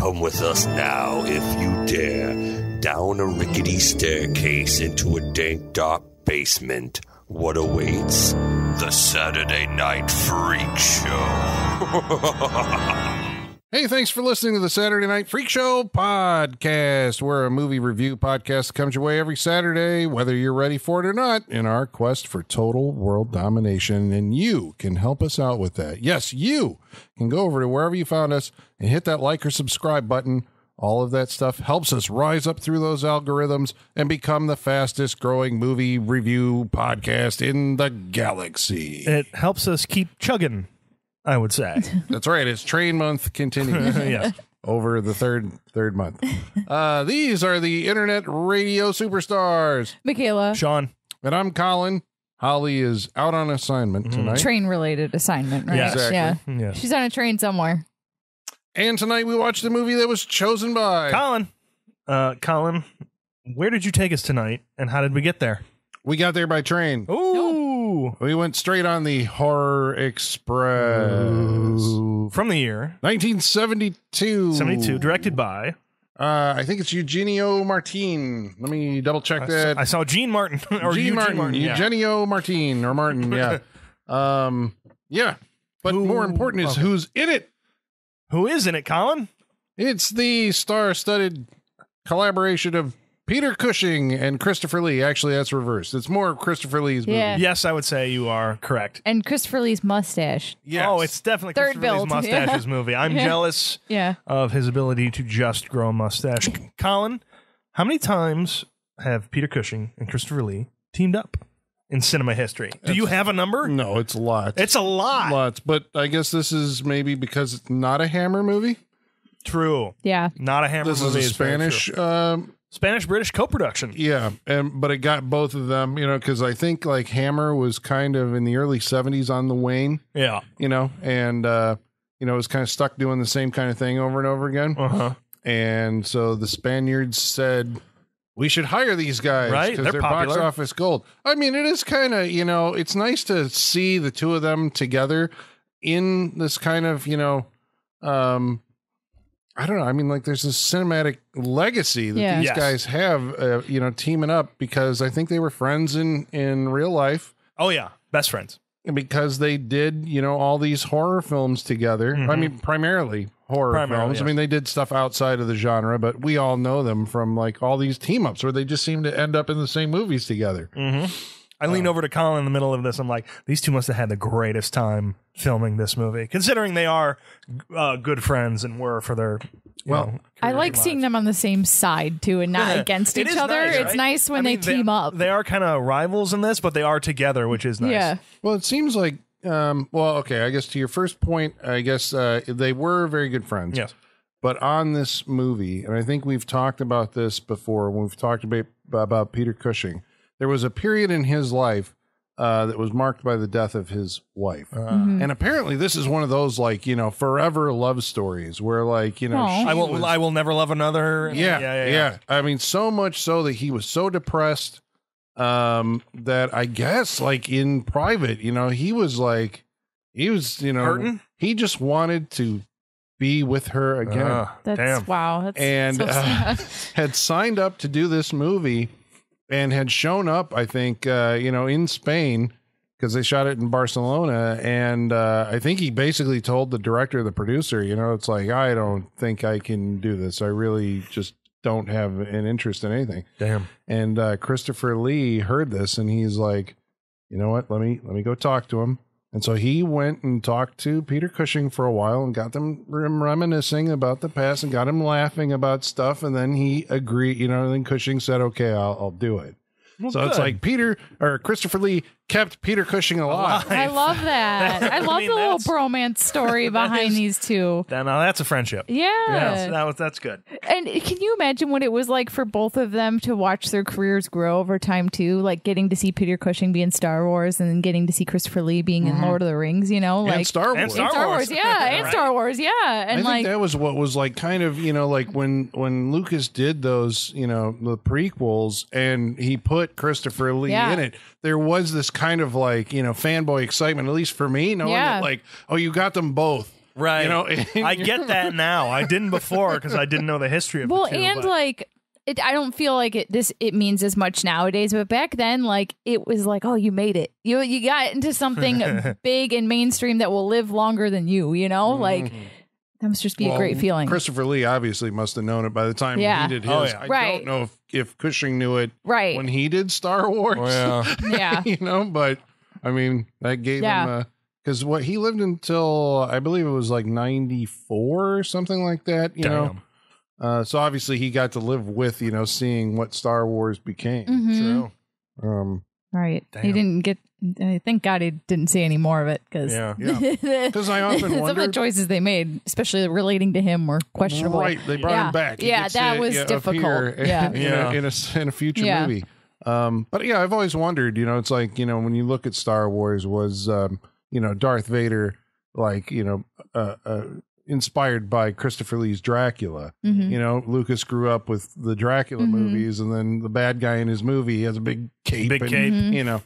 Come with us now, if you dare, down a rickety staircase into a dank, dark basement. What awaits? The Saturday Night Freak Show. Hey, thanks for listening to the Saturday Night Freak Show podcast. We're a movie review podcast that comes your way every Saturday, whether you're ready for it or not, in our quest for total world domination. And you can help us out with that. Yes, you can go over to wherever you found us and hit that like or subscribe button. All of that stuff helps us rise up through those algorithms and become the fastest growing movie review podcast in the galaxy. It helps us keep chugging, I would say. That's right. It's train month continues. yes. over the third third month. Uh, these are the internet radio superstars, Michaela, Sean. and I'm Colin. Holly is out on assignment tonight, train related assignment, right? Yeah. Exactly. Yeah. Yes. She's on a train somewhere. and tonight we watched the movie that was chosen by. Colin. Uh, Colin, where did you take us tonight and how did we get there? We got there by train. Ooh. We went straight on the Horror Express. From the year 1972. 72, directed by. Uh, I think it's Eugenio Martin. Let me double check that. I saw Gene Martin. or Gene Eugene Martin, yeah. Eugenio Martin or Martin, yeah. um, yeah. But Who- more important is okay. who's in it. Who is in it, Colin? It's the star-studded collaboration of Peter Cushing and Christopher Lee. Actually, that's reversed. It's more Christopher Lee's movie. Yeah. Yes, I would say you are correct. And Christopher Lee's mustache. Yes. Oh, it's definitely Third Christopher Lee's build, mustache's yeah. movie. I'm Yeah. jealous Yeah. of his ability to just grow a mustache. Colin, how many times have Peter Cushing and Christopher Lee teamed up in cinema history? Do you have a number? no, it's a lot. It's a lot. lots. But I guess this is maybe because it's not a Hammer movie. True. Yeah. Not a Hammer This is movie. a it's very Spanish. true. Um, Spanish British co-production. yeah, and but it got both of them. You know, because I think like Hammer was kind of in the early '70s on the wane. Yeah. You know, and uh, you know was kind of stuck doing the same kind of thing over and over again. Uh huh. And so the Spaniards said, we should hire these guys Right, because they're they're, box popular. office gold. I mean, it is kind of, you know, it's nice to see the two of them together in this kind of, you know, um, I don't know. I mean, like there's this cinematic legacy that Yeah. these Yes. guys have, uh, you know, teaming up because I think they were friends in in real life Oh yeah. Best friends. because they did, you know, all these horror films together. I mean, primarily horror Mm-hmm. Primarily, films. I mean, they did stuff outside of the genre, but we all know them from like all these team ups where they just seem to end up in the same movies together. Mm-hmm. I lean over to Colin in the middle of this. I'm like, these two must have had the greatest time filming this movie, considering they are uh, good friends and were for their. you Well, know, I careers like and seeing them on the same side too and not against It each is other. nice, It's right? nice when I they mean, team up. They are kind of rivals in this, but they are together, which is nice. Yeah. Well, it seems like, um, well, okay, I guess to your first point, I guess uh, they were very good friends. Yes. But on this movie, and I think we've talked about this before when we've talked about, about Peter Cushing, there was a period in his life uh, that was marked by the death of his wife. Uh, Mm-hmm. And apparently, this is one of those like you know forever love stories where like you know I will. was- I will never love another. yeah, yeah, yeah, yeah. I mean, so much so that he was so depressed um, that I guess like in private, you know, he was like he was you know Hurting? he just wanted to be with her again. Ah, That's damn. wow. That's and so uh, had signed up to do this movie and had shown up i think uh, you know in spain because they shot it in barcelona and uh, i think he basically told the director the producer you know it's like i don't think i can do this. I really just don't have an interest in anything. Damn. and uh, christopher lee heard this and he's like you know what? Let me let me go talk to him and so he went and talked to Peter Cushing for a while and got them reminiscing about the past and got him laughing about stuff. And then he agreed, you know, and then Cushing said, okay, I'll, I'll do it. Well, so it's like Peter or Christopher Lee kept Peter Cushing alive. I love that. I I love mean, the little that's- bromance story behind is- these two. That- now that's a friendship. Yeah. Yes, that was, that's good. And can you imagine what it was like for both of them to watch their careers grow over time too? Like getting to see Peter Cushing be in Star Wars and then getting to see Christopher Lee being in mm-hmm. Lord of the Rings, you know? Like and Star Wars. And in Star Star Wars. Wars, yeah, and Right. Star Wars, yeah. I And think like that was what was like kind of you know like when when Lucas did those you know the prequels and he put Christopher Lee Yeah. in it. There was this kind of like you know fanboy excitement, at least for me, knowing Yeah. that like oh you got them both Right. You know, I get that now. I didn't before because I didn't know the history of well, the two. and but- like it, I don't feel like it this it means as much nowadays, but back then, like it was like, oh, you made it. You you got into something big and mainstream that will live longer than you. You know, mm-hmm. like that must just be a great feeling. Christopher Lee obviously must have known it by the time Yeah. he did his. Oh, yeah. I Right. don't know if, if Cushing knew it right? when he did Star Wars. Oh, yeah. yeah. you know, but I mean, that gave Yeah. him a because what he lived until I believe it was like ninety four or something like that. You know, uh, so obviously he got to live with you know seeing what Star Wars became. Mhm. True. Um, Right. He didn't get. I thank God he didn't see any more of it because Yeah. Because I often some of the choices they made, especially relating to him, were questionable. Right, they brought Yeah. him back. He Yeah, that to, was yeah, difficult. Yeah. in, Yeah. A, in, a, in a future Yeah. movie. Um, but yeah, I've always wondered. You know, it's like you know when you look at Star Wars, was um, you know Darth Vader like you know uh, uh, inspired by Christopher Lee's Dracula? Mhm. You know, Lucas grew up with the Dracula Mhm. movies, and then the bad guy in his movie he has a big cape. Big and, cape. Mhm. You know,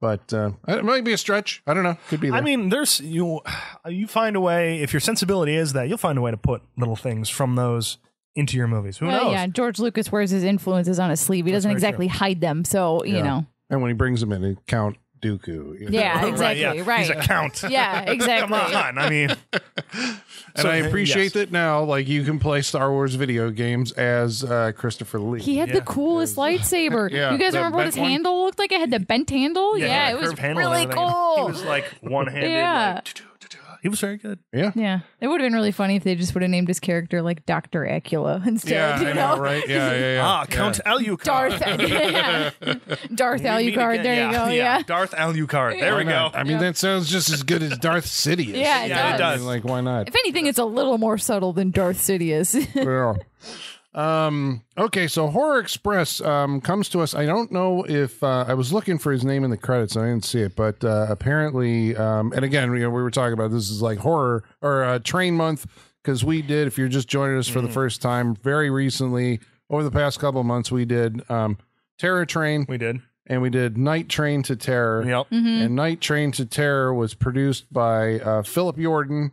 but uh, it might be a stretch. I don't know. Could be. There. I mean, there's you. You find a way if your sensibility is that you'll find a way to put little things from those into your movies. Who Well, knows? yeah, George Lucas wears his influences on his sleeve. He That's doesn't very exactly hide them, so you Yeah. know. and when he brings them in, he Count Dooku. you know. Yeah, Right, exactly. yeah. Right. He's a count. Yeah, exactly. Come on. I mean, and So, I appreciate yes. that now. Like you can play Star Wars video games as uh, Christopher Lee. He had Yeah. the coolest lightsaber. Yeah, you guys remember what his one? handle looked like? It had the bent handle. Yeah, the it was curved handle and really cool. He was like one handed. Yeah. Like, he was very good. yeah, yeah, it would have been really funny if they just would have named his character like Doctor Acula instead. yeah, you I know, know, right? Yeah, yeah, yeah. Ah, Count Alucard. Darth, yeah. Darth Alucard. There yeah, you go. Yeah. Darth Alucard. There Why we go. I mean, Yeah. that sounds just as good as Darth Sidious. Yeah, it Yeah, it does. does. I mean, like, why not? If anything, it's a little more subtle than Darth Sidious. Yeah. Um. Okay. So Horror Express um comes to us. I don't know if uh, I was looking for his name in the credits. I didn't see it, but uh, apparently, um, and again, you know, we were talking about this is like horror or uh, train month because we did. If you're just joining us for the first time, very recently over the past couple of months, we did um, Terror Train We did. and we did Night Train to Terror. Yep. And Night Train to Terror was produced by uh, Philip Yordan,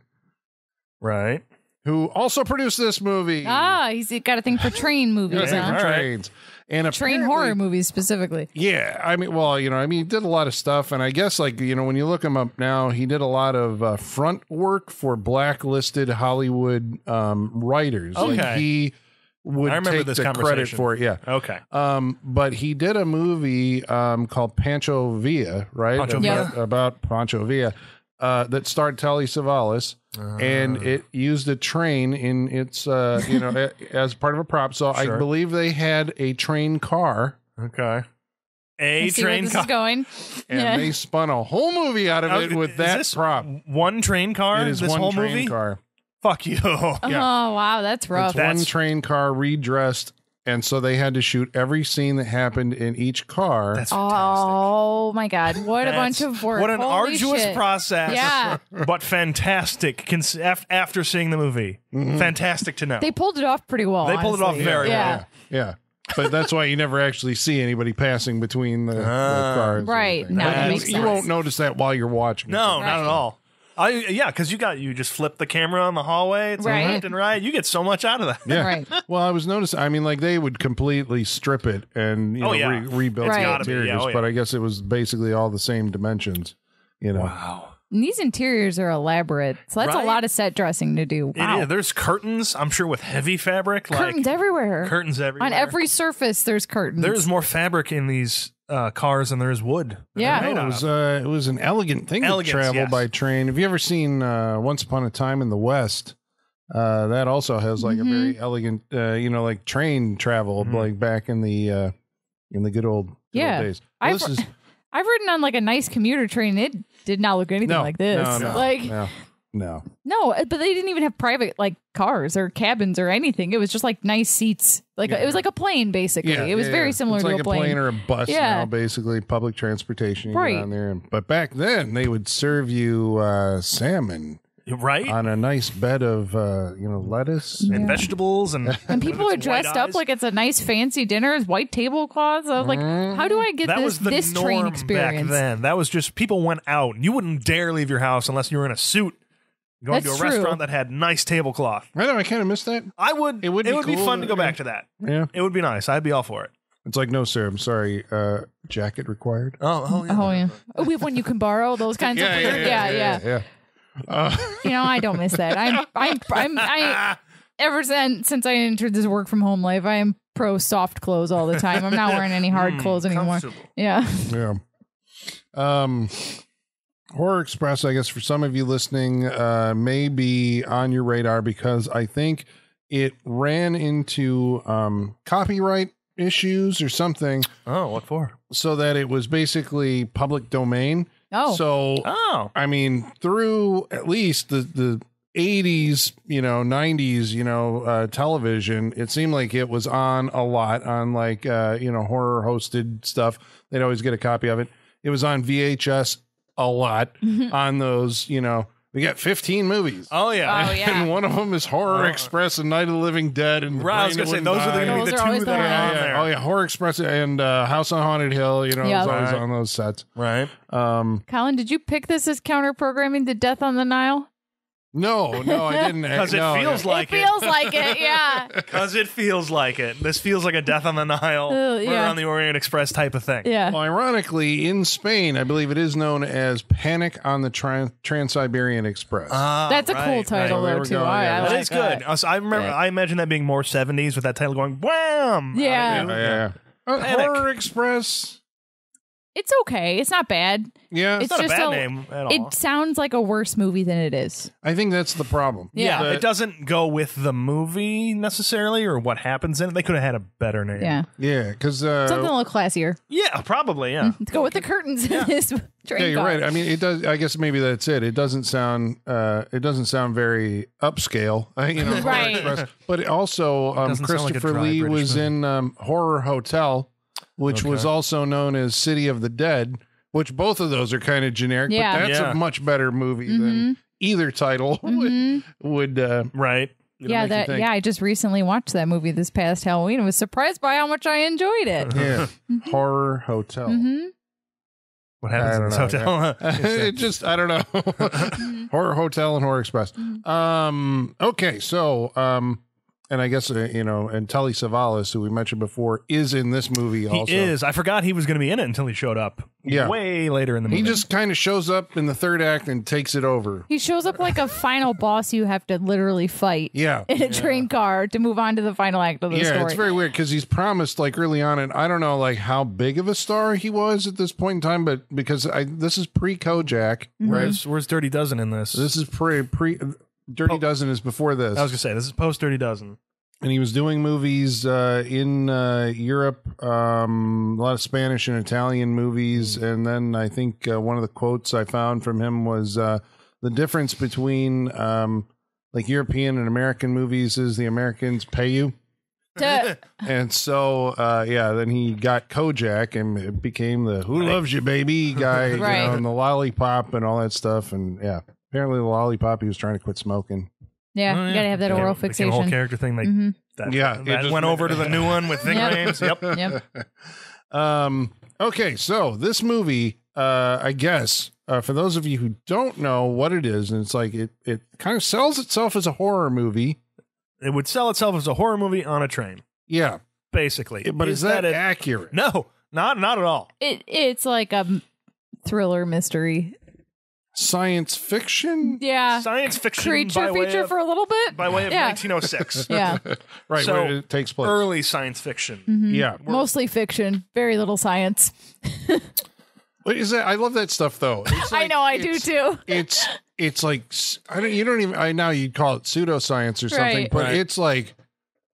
Right. Who also produced this movie. ah, he's got a thing for train movies, Yeah, huh? Trains. And a Train horror movies specifically. Yeah, I mean, well, you know, I mean, he did a lot of stuff, and I guess like you know, when you look him up now, he did a lot of uh, front work for blacklisted Hollywood um, writers. Like Okay. he would I remember take this the credit for it. Yeah. Okay. Um, but he did a movie um, called Pancho Villa, right? Pancho about, Villa? about Pancho Villa, uh, that starred Telly Savalas, and Ah. it used a train in its, uh, you know, as part of a prop. So I believe they had a train car, Okay. I A see where train this car. is going. and Yeah. they spun a whole movie out of it Oh, with is that this prop. One train car. It is this one whole train movie. car. Fuck you. Oh wow, that's rough. It's one train car redressed. And so they had to shoot every scene that happened in each car. That's fantastic. Oh my god, what a bunch of work! What an Holy arduous shit. process. Yeah. but fantastic. Cons- af- after seeing the movie, Mm-hmm. fantastic to know. They pulled it off pretty well. They pulled it off honestly. very yeah. well. Yeah. But that's why you never actually see anybody passing between the, the Ah. cars. or Right. anything. No, that You- makes you sense. won't notice that while you're watching. it. no, not Right. at all. I yeah, because you got you just flip the camera on the hallway. It's Right. left and right. You get so much out of that. Yeah. Right. Well, I was noticing. I mean, like they would completely strip it and you oh, know Oh, yeah. re- rebuild It's the interiors, yeah, oh, yeah. but I guess it was basically all the same dimensions. You know. Wow. And these interiors are elaborate, so that's Right? a lot of set dressing to do. Wow, There's curtains. I'm sure with heavy fabric, curtains like everywhere. curtains everywhere. On every surface, there's curtains. There's more fabric in these uh, cars than there is wood. Yeah. No, it was uh, it was an elegant thing Elegance, to travel yes. by train. Have you ever seen uh, Once Upon a Time in the West? Uh, that also has like Mhm. a very elegant, uh, you know, like train travel, Mhm. like back in the uh, in the good old, good Yeah. old days. Well, I've- this is I've ridden on like a nice commuter train. It did not look anything no, like this. No, no, like no, no. no, but they didn't even have private like cars or cabins or anything. It was just like nice seats. Like Yeah. it was like a plane basically. Yeah, it was yeah, very yeah. similar it's to like a plane. or a bus Yeah. now, basically public transportation. You Right. get on there, but back then they would serve you uh, salmon right? on a nice bed of uh, you know lettuce. and vegetables and and people with are dressed up eyes. like it's a nice fancy dinner, it's white tablecloths. I was like, how do I get that this was the this norm train back then. That was just people went out. You wouldn't dare leave your house unless you were in a suit Going That's to a true. restaurant that had nice tablecloth. I know. I kind of missed that. I would. It would It be would be cool, fun to go yeah. back to that. Yeah. It would be nice. I'd be all for it. It's like no, sir. I'm sorry. Uh, jacket required. Oh, oh Oh yeah. Oh, we have one you can borrow. Those kinds of food. Yeah, yeah. yeah. Uh, You know, I don't miss that. I'm, I'm, I'm, I. Ever since since I entered this work from home life, I am pro soft clothes all the time. I'm not wearing any hard clothes anymore. Yeah. yeah. Um, Horror Express, I guess for some of you listening, uh, may be on your radar because I think it ran into um, copyright issues or something, Oh, what for? so that it was basically public domain. Oh. So Oh, I mean, through at least the the 80s, you know, 90s, you know, uh, television, it seemed like it was on a lot on like, uh, you know, horror hosted stuff. They'd always get a copy of it. It was on VHS a lot on those, you know, we got 15 movies. oh yeah. Oh, yeah. And one of them is Horror Oh. Express and Night of the Living Dead. And Right, I was gonna say That those are Wouldn't going to be Those the are two the that are on Yeah, there. Oh yeah, Horror Express and uh, House on Haunted Hill. You know, Yeah. it always Right. on those sets. Right. Um, Colin, did you pick this as counter programming to Death on the Nile? No, no, I didn't. Because no, it feels no. like it feels like it. Yeah. Because it feels like it. This feels like a Death on the Nile, Uh, yeah. on the Orient Express type of thing. Yeah. Well, ironically, in Spain, I believe it is known as Panic on the Tran- Trans Siberian Express. Ah, That's a cool title right. though too. go, I, yeah. I That like is good. that. I remember. Yeah. I imagine that being more '70s with that title going wham. Yeah. out yeah, yeah. Uh, Panic. Horror Express. It's okay. It's not bad. Yeah, It's It's not a bad a- name at all. It sounds like a worse movie than it is. I think that's the problem. yeah, But- it doesn't go with the movie necessarily or what happens in it. They could have had a better name. Yeah. Yeah, because uh, Something a little classier. Yeah, probably. Yeah. Let's go with the curtains in this train yeah, you're car. right. I mean, it does. I guess maybe that's it. It doesn't sound. Uh, it doesn't sound very upscale. You know, Right. But also, um, doesn't like Christopher Lee British was movie. in um, Horror Hotel, which was also known as City of the Dead. Which both of those are kind of generic, Yeah. but that's Yeah. a much better movie Mhm. than either title Mhm. would. Uh, Right. you know, Yeah, that yeah, I just recently watched that movie this past Halloween and was surprised by how much I enjoyed it. yeah, Horror Hotel. hmm What happens in this know, hotel? it just I don't know. horror hotel and horror express. Mm-hmm. Um okay, so um and I guess uh, you know and Telly Savalas who we mentioned before is in this movie he also. is. I forgot he was going to be in it until he showed up. Yeah. Way later in the movie. He just kind of shows up in the third act and takes it over. He shows up like a final boss you have to literally fight Yeah. in a train car to move on to the final act of the Yeah, story. it's very weird because he's promised like early on, and I don't know like how big of a star he was at this point in time, but because I this is pre Kojak, right? Where's, where's Dirty Dozen in this? This is pre pre Dirty Oh. Dozen is before this. I was going to say, this is post Dirty Dozen. and he was doing movies uh, in uh, Europe, um, a lot of Spanish and Italian movies, and then I think uh, one of the quotes I found from him was uh, the difference between um, like European and American movies is the Americans pay you, and so uh, yeah, then he got Kojak and it became the "Who loves you, baby" guy, you know, and the lollipop and all that stuff, and yeah. Apparently, the lollipop he was trying to quit smoking. yeah, Oh, you yeah. gotta have that Became- oral became fixation. a whole character thing. Like, hmm that, Yeah, it that just- went over to the new one with Ving Yep. Rhames. Yep. Yep. Um, okay, so this movie, uh, I guess, uh, for those of you who don't know what it is, and it's like it, it kind of sells itself as a horror movie. It would sell itself as a horror movie on a train, Yeah, basically. but is, that, it? accurate? No, not not at all. It it's like a m- thriller mystery. Science fiction? Yeah, Science fiction creature way feature of, for a little bit. by way of yeah. 1906. yeah, Right, So, where it takes place. Early science fiction. Mhm. Yeah. mostly fiction, very little science. What is that? I love that stuff though. It's I like- know, I do it's- too. It's it's like s- I don't you don't even I know you'd call it pseudoscience or something, Right. but Right. it's like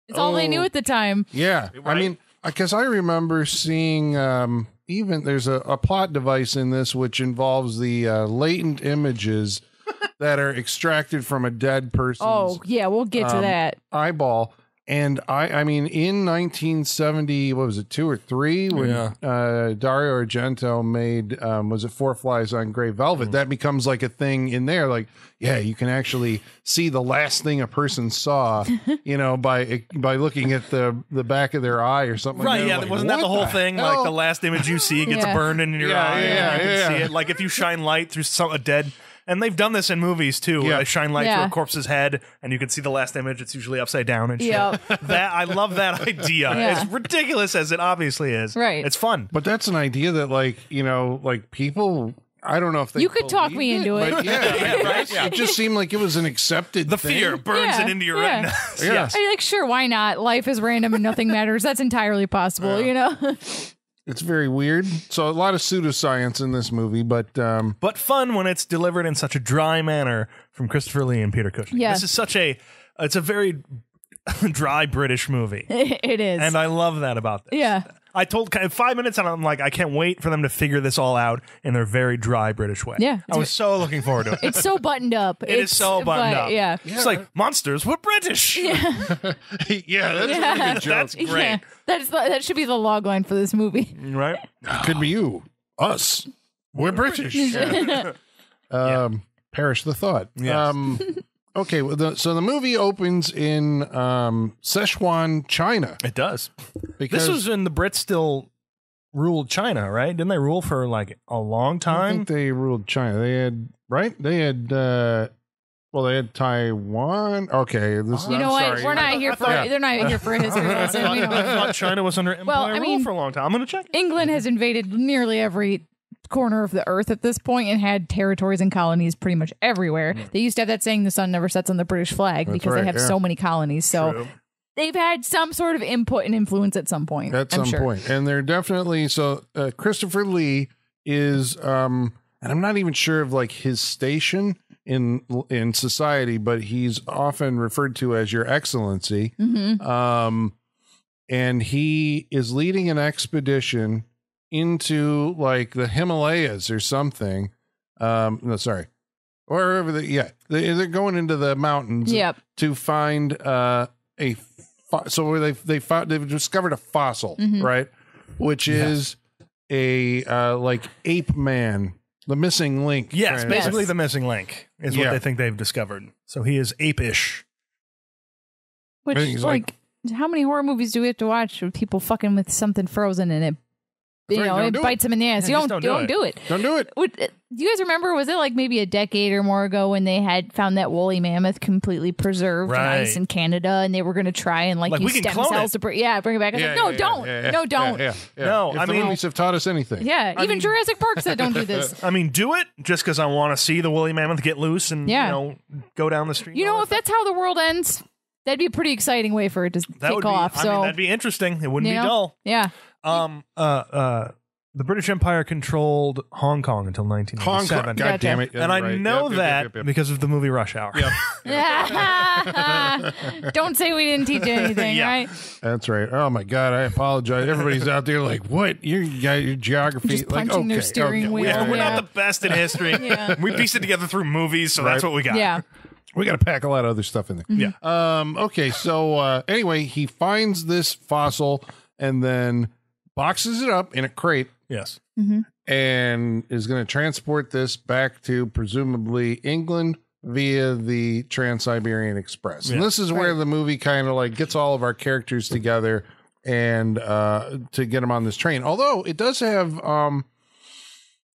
It's all they Oh. knew at the time. Yeah, I Right. mean, because I remember seeing um, even there's a, a plot device in this which involves the uh, latent images that are extracted from a dead person's Oh yeah, we'll get to Um, that. eyeball. And I, I mean, in 1970, what was it, two or three, when Yeah. uh, Dario Argento made, um, was it Four Flies on Gray Velvet? That becomes like a thing in there. Like, yeah, you can actually see the last thing a person saw, you know, by by looking at the the back of their eye or something. Right, like yeah, Like, wasn't that the what whole thing? Like the last image you see gets Yeah. burned in your Yeah, eye, yeah, and you can yeah. see it. Like if you shine light through some a dead And they've done this in movies too. Yeah. Where they shine light Yeah. through a corpse's head, and you can see the last image. It's usually upside down and shit. Yep. that I love that idea. Yeah. As ridiculous as it obviously is, Right. It's fun. But that's an idea that, like, you know, like people. I don't know if they. You could talk me believed into it. but yeah, I guess it just seemed like it was an accepted. The thing. fear burns Yeah, it into your yeah. retina. Yeah. yes. I mean, like, sure, why not? Life is random and nothing matters. That's entirely possible, you know? It's very weird. So a lot of pseudoscience in this movie, but um, but fun when it's delivered in such a dry manner from Christopher Lee and Peter Cushing. Yeah. This is such a it's a very dry British movie. it is. And I love that about this. yeah. I told five minutes and I'm like, I can't wait for them to figure this all out in their very dry British way. Yeah. I was so looking forward to it. It's so buttoned up. It is it's, so buttoned but, up. Yeah. It's like monsters were British. yeah, that's Yeah. really good joke. That's great. Yeah. That's the, that should be the log line for this movie. Right? Could be you, us. We're British. Um, perish the thought. Yes. Um, okay, well, the, so the movie opens in um, Sichuan, China. It does. Because This was when the Brits still ruled China, right? Didn't they rule for like a long I time? think they ruled China. They had right. They had. Uh, well, they had Taiwan. Okay, this. You I'm know what? sorry. We're not here for Yeah. they're not here for history lesson. We I thought China was under empire Well, I rule mean- for a long time. I'm going to check. England has invaded nearly every corner of the earth at this point and had territories and colonies pretty much everywhere. They used to have that saying the sun never sets on the British flag That's because right, they have yeah. so many colonies. So True. they've had some sort of input and influence at some point. at I'm some sure. point. and they're definitely so. Uh, Christopher Lee is, um, and I'm not even sure of like his station in in society, but he's often referred to as Your Excellency. hmm Um, and he is leading an expedition into like the Himalayas or something. Um, no, sorry, wherever the yeah, they, they're going into the mountains Yep. to find uh, a fo- so where they they found they've discovered a fossil, Mhm. right? Which is a uh, like ape man, the missing link. Yes, kind of- basically Yes. the missing link is Yeah. what they think they've discovered. So he is ape-ish. Which I think he's like, how many horror movies do we have to watch with people fucking with something frozen and it you Right, know, don't it do it. bites them in the ass. Yeah, you just don't, don't you do don't it. do it. Don't do it. Would, uh, do you guys remember? Was it like maybe a decade or more ago when they had found that woolly mammoth completely preserved in Right. ice in Canada, and they were going to try and like, Like, we use can stem clone cells it. to bring, yeah, bring it back. I was like, no, don't, yeah, yeah, no, don't. Yeah, Yeah, yeah, yeah. No, If I the mean- movies have taught us anything. I even mean- Jurassic Park said don't do this. I mean, do it just because I want to see the woolly mammoth get loose and Yeah. you know go down the street. You know, if that's how the world ends, that'd be a pretty exciting way for it to stuff. that take would be, off. I so mean, that'd be interesting. It wouldn't you be know? dull. yeah, Um, uh, uh, the British Empire controlled Hong Kong until Hong 1997. Kong. God Gotcha. damn it. And I Right. know Yep, yep, that yep, yep, yep. because of the movie Rush Hour. don't say we didn't teach you anything, Yeah. right? That's right. Oh my God, I apologize. Everybody's out there like, what? You got your geography? Just like, punching their okay, steering okay. wheel. Yeah, we're Yeah. not the best in history. Yeah. We pieced it together through movies, so that's Right. what we got. Yeah, We got to pack a lot of other stuff in there. Yeah. Um. Okay. So uh, anyway, he finds this fossil and then boxes it up in a crate Yes. and is going to transport this back to presumably England via the Trans Siberian Express. And this is where the movie kind of like gets all of our characters together and uh to get them on this train. Although it does have um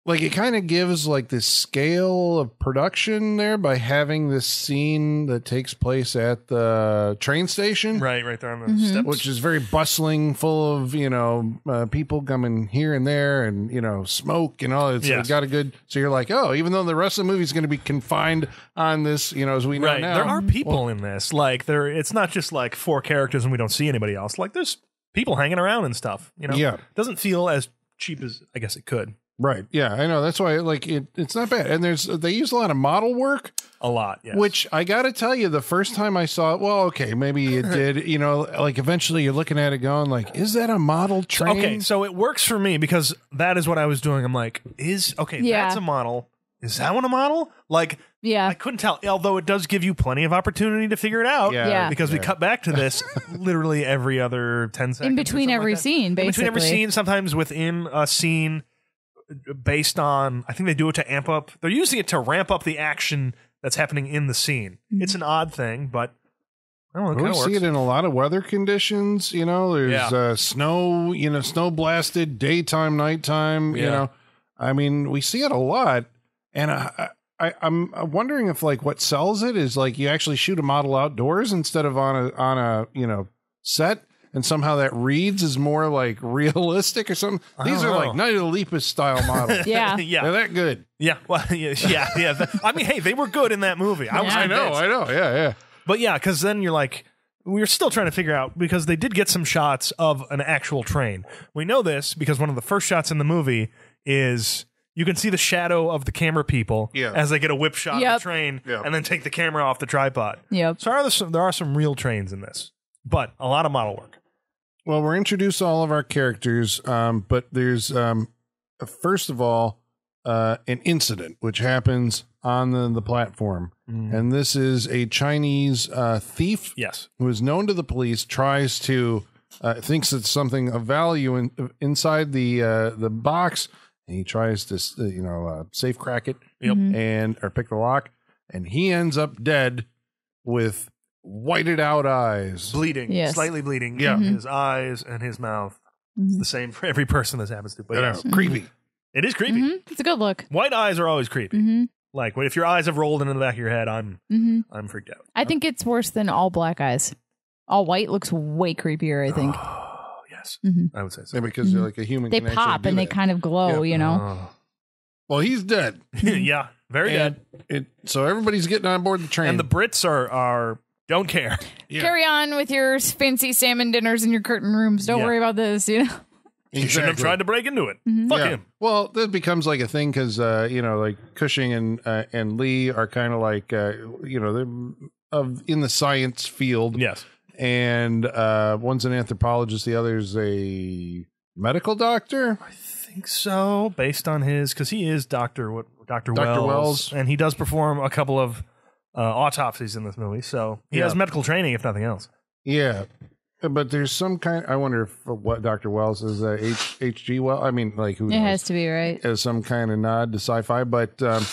like it kind of gives like this scale of production there by having this scene that takes place at the train station Right, right there on the Mhm. steps. which is very bustling, full of you know uh, people coming here and there, and you know smoke and all. It's Yes. got a good. So you're like, oh, even though the rest of the movie is going to be confined on this, you know, as we know right. now, There are people in this. Like there it's not just like four characters and we don't see anybody else. Like there's people hanging around and stuff. You know? Yeah. Doesn't feel as cheap as I guess it could. Right. Yeah, I know. That's why like it. It's not bad, and there's they use a lot of model work, A lot. Yes. which I got to tell you, the first time I saw it, well, okay, maybe it did. You know, like eventually you're looking at it going like, is that a model train? Okay, so it works for me because that is what I was doing. I'm like, is okay, Yeah. that's a model. Is that one a model? Like yeah. I couldn't tell, although it does give you plenty of opportunity to figure it out. Yeah. Yeah. Because we cut back to this literally every other 10 seconds. In or between something every like that. scene, In between every scene, sometimes within a scene based on, I think they do it to amp up, they're using it to ramp up the action that's happening in the scene. Mm-hmm. It's an odd thing, but I don't know, it We see it in a lot of weather conditions. You know, there's Yeah. uh, snow, you know, snow blasted daytime, nighttime. You know, I mean, we see it a lot. And I, I- I, I'm wondering if like what sells it is like you actually shoot a model outdoors instead of on a on a you know set, and somehow that reads is more like realistic or something. These are know. like Night of the Lepus style models. Yeah. yeah, They're that good. yeah, well, yeah, yeah, yeah. I mean, hey, they were good in that movie. I was Yeah. I know. I know. Yeah, yeah. But yeah, because then you're like, we're still trying to figure out because they did get some shots of an actual train. We know this because one of the first shots in the movie is you can see the shadow of the camera people Yeah. as they get a whip shot of the train Yeah. and then take the camera off the tripod. Yep. So are there, some, there are some real trains in this, but a lot of model work. Well, we're introduced to all of our characters, um, but there's um, first of all uh, an incident which happens on the, the platform, and this is a Chinese uh, thief Yes. who is known to the police tries to uh, thinks it's something of value in, inside the uh, the box, and he tries to uh, you know uh, safe crack it Yep. and or pick the lock, and he ends up dead with whited out eyes. Bleeding, Yes. slightly bleeding. Yeah. in Mhm. His eyes and his mouth. Mhm. It's the same for every person this happens to. But I know, yes, creepy. it is creepy. Mhm. It's a good look. White eyes are always creepy. hmm Like if your eyes have rolled into the back of your head, I'm hmm I'm freaked out. I think it's worse than all black eyes. All white looks way creepier. I think Oh, yes. Mhm. I would say so. Yeah, because they're like a human. they can actually pop do and they that. kind of glow. Yeah. You know. Well, he's dead. Oh. yeah, very and dead. it so everybody's getting on board the train. And the Brits are are don't care. Yeah. Carry on with your fancy salmon dinners in your curtain rooms. Don't Yeah. worry about this. You know. You shouldn't have tried to break into it. Mm-hmm. Fuck Yeah. him. Well, that becomes like a thing because uh, you know, like Cushing and uh, and Lee are kind of like uh, you know they're of in the science field, Yes. and uh, one's an anthropologist, the other's a medical doctor. I think so, based on his because he is Doctor what Doctor Dr. Wells, Wells. and he does perform a couple of uh, autopsies in this movie, so he Yeah. has medical training if nothing else. Yeah, but there's some kind. I wonder if what Doctor Wells is uh, H H G Well. I mean, like who It knows? has to be right. as some kind of nod to sci-fi. But um,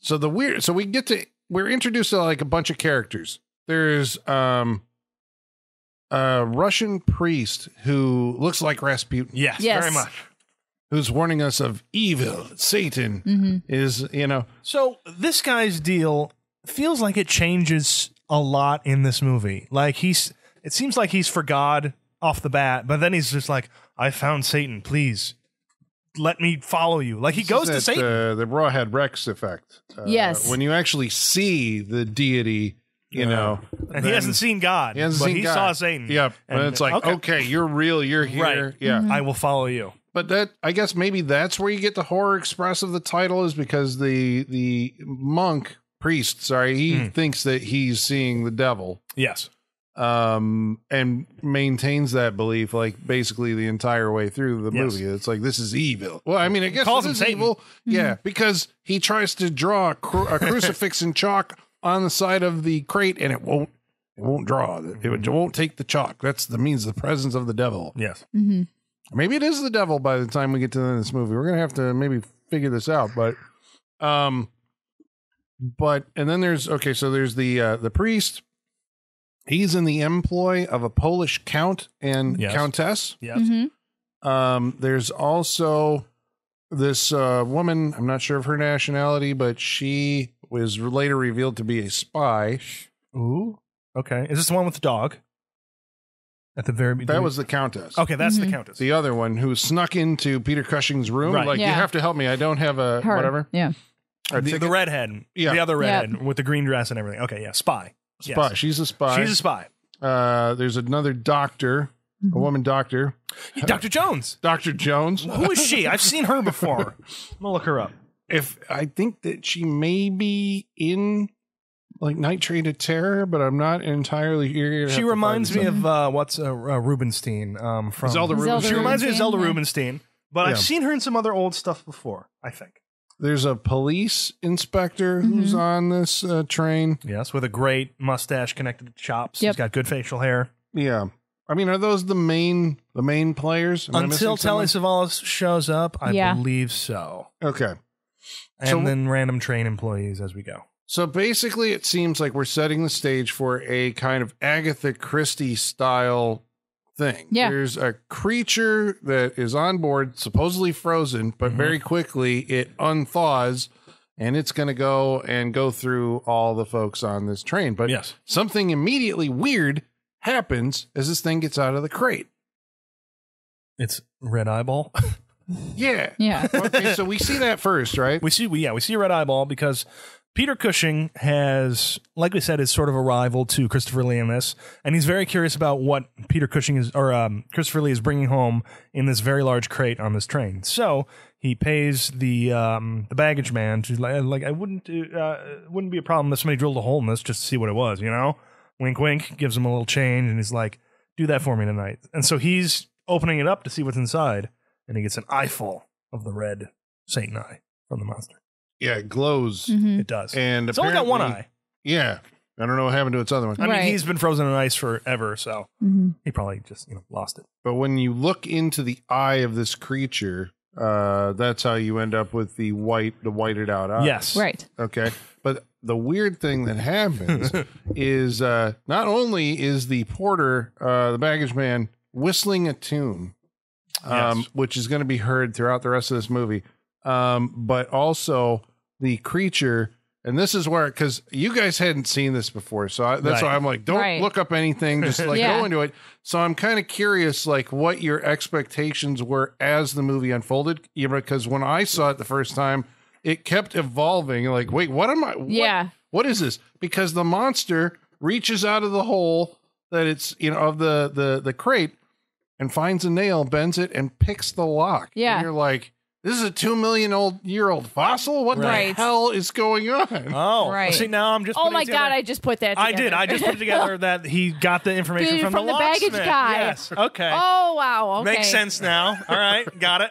so the weird, so we get to we're introduced to like a bunch of characters. There's um a Russian priest who looks like Rasputin, Yes, Yes. very much. who's warning us of evil. Satan hmm is, you know, So this guy's deal feels like it changes a lot in this movie. Like he's, it seems like he's for God off the bat, but then he's just like, "I found Satan. Please let me follow you." Like he goes to that, Satan. Uh, the Rawhead Rex effect. Uh, Yes. when you actually see the deity, you know, and he hasn't seen God, He hasn't but seen he God. saw Satan. Yep, and, it's like, okay. you're real, you're here, Right. yeah. I will follow you. But that I guess maybe that's where you get the horror express of the title is because the the monk priest, sorry, he Mm. thinks that he's seeing the devil. Yes. Um and maintains that belief like basically the entire way through the Yes. movie. It's like this is evil. Well, I mean, I guess Calls this him is Satan. evil. Yeah, because he tries to draw a, cru- a crucifix in chalk on the side of the crate and it won't it won't draw. It, it won't take the chalk. That's the means the presence of the devil. Yes. hmm Maybe it is the devil by the time we get to the end of this movie. We're gonna have to maybe figure this out. But um but and then there's okay, so there's the uh the priest. He's in the employ of a Polish count and Yes. countess. Yes. hmm Um there's also this uh woman, I'm not sure of her nationality, but she was later revealed to be a spy. Ooh. Okay. Is this the one with the dog? At the very beginning. That was the countess. okay. That's Mhm. the countess. The other one who snuck into Peter Cushing's room. Right. Like, you have to help me. I don't have a Her. whatever. Yeah. A the, ticket. the redhead. Yeah. The other redhead with the green dress and everything. Okay. Yeah. Spy. Yes. spy. She's a spy. She's a spy. uh, there's another doctor, a woman doctor, Dr. Jones. Doctor Jones. Who is she? I've seen her before. I'm gonna look her up. If I think that she may be in like Night Train to Terror, but I'm not entirely. you're gonna have She to reminds me this of uh, what's uh, uh, Rubinstein um, from Zelda Zelda Rubinstein. She reminds me of Zelda yeah. Rubinstein, but Yeah. I've seen her in some other old stuff before. I think. There's a police inspector who's on this uh, train. Yes, with a great mustache connected to chops. Yep. He's got good facial hair. Yeah, I mean, are those the main the main players? Am I Until missing Telly someone? Savalas shows up, I Yeah. believe so. Okay. And So- then random train employees as we go. So basically, it seems like we're setting the stage for a kind of Agatha Christie style thing. Yeah. There's a creature that is on board, supposedly frozen, but mm-hmm. very quickly it unthaws and it's going to go and go through all the folks on this train. But Yes. something immediately weird happens as this thing gets out of the crate. It's red eyeball. Yeah. Yeah. Okay, so we see that first, right? we see, we, yeah, we see a red eyeball because Peter Cushing has, like we said, is sort of a rival to Christopher Lee in this, and he's very curious about what Peter Cushing is, or um, Christopher Lee is bringing home in this very large crate on this train. So he pays the um, the baggage man to like, like I wouldn't uh, wouldn't be a problem if somebody drilled a hole in this just to see what it was, you know. Wink, wink. Gives him a little change, and he's like, "Do that for me tonight." And so he's opening it up to see what's inside, and he gets an eyeful of the red Satan eye from the monster. Yeah, it glows. Mhm. It does. And it's only got one apparently- eye. Yeah. I don't know what happened to its other one. I mean, Right. he's been frozen in ice forever, so Mhm. he probably just you know lost it. But when you look into the eye of this creature, uh, that's how you end up with the white, the whited out eye. Yes, Right. Okay. But the weird thing that happens is uh, not only is the porter, uh, the baggage man, whistling a tune, um, Yes. which is going to be heard throughout the rest of this movie, um, but also the creature. And this is where, because you guys hadn't seen this before, so I, that's Right. why I'm like, don't Right. look up anything, just like Yeah. go into it. So I'm kind of curious, like what your expectations were as the movie unfolded, yeah, because when I saw it the first time, it kept evolving. Like, wait, what am I? What, Yeah. what is this? Because the monster reaches out of the hole that it's you know of the the the crate and finds a nail, bends it, and picks the lock. Yeah. and you're like, this is a two million old year old fossil. What Right. the hell is going on? Oh, Right. See now I'm just. Oh putting my together. god! I just put that. I Together. did. I just put together that he got the information Dude, from, from the, the baggage locksmith. guy. Yes. Okay. oh wow! Okay. Makes sense now. All right. Got it.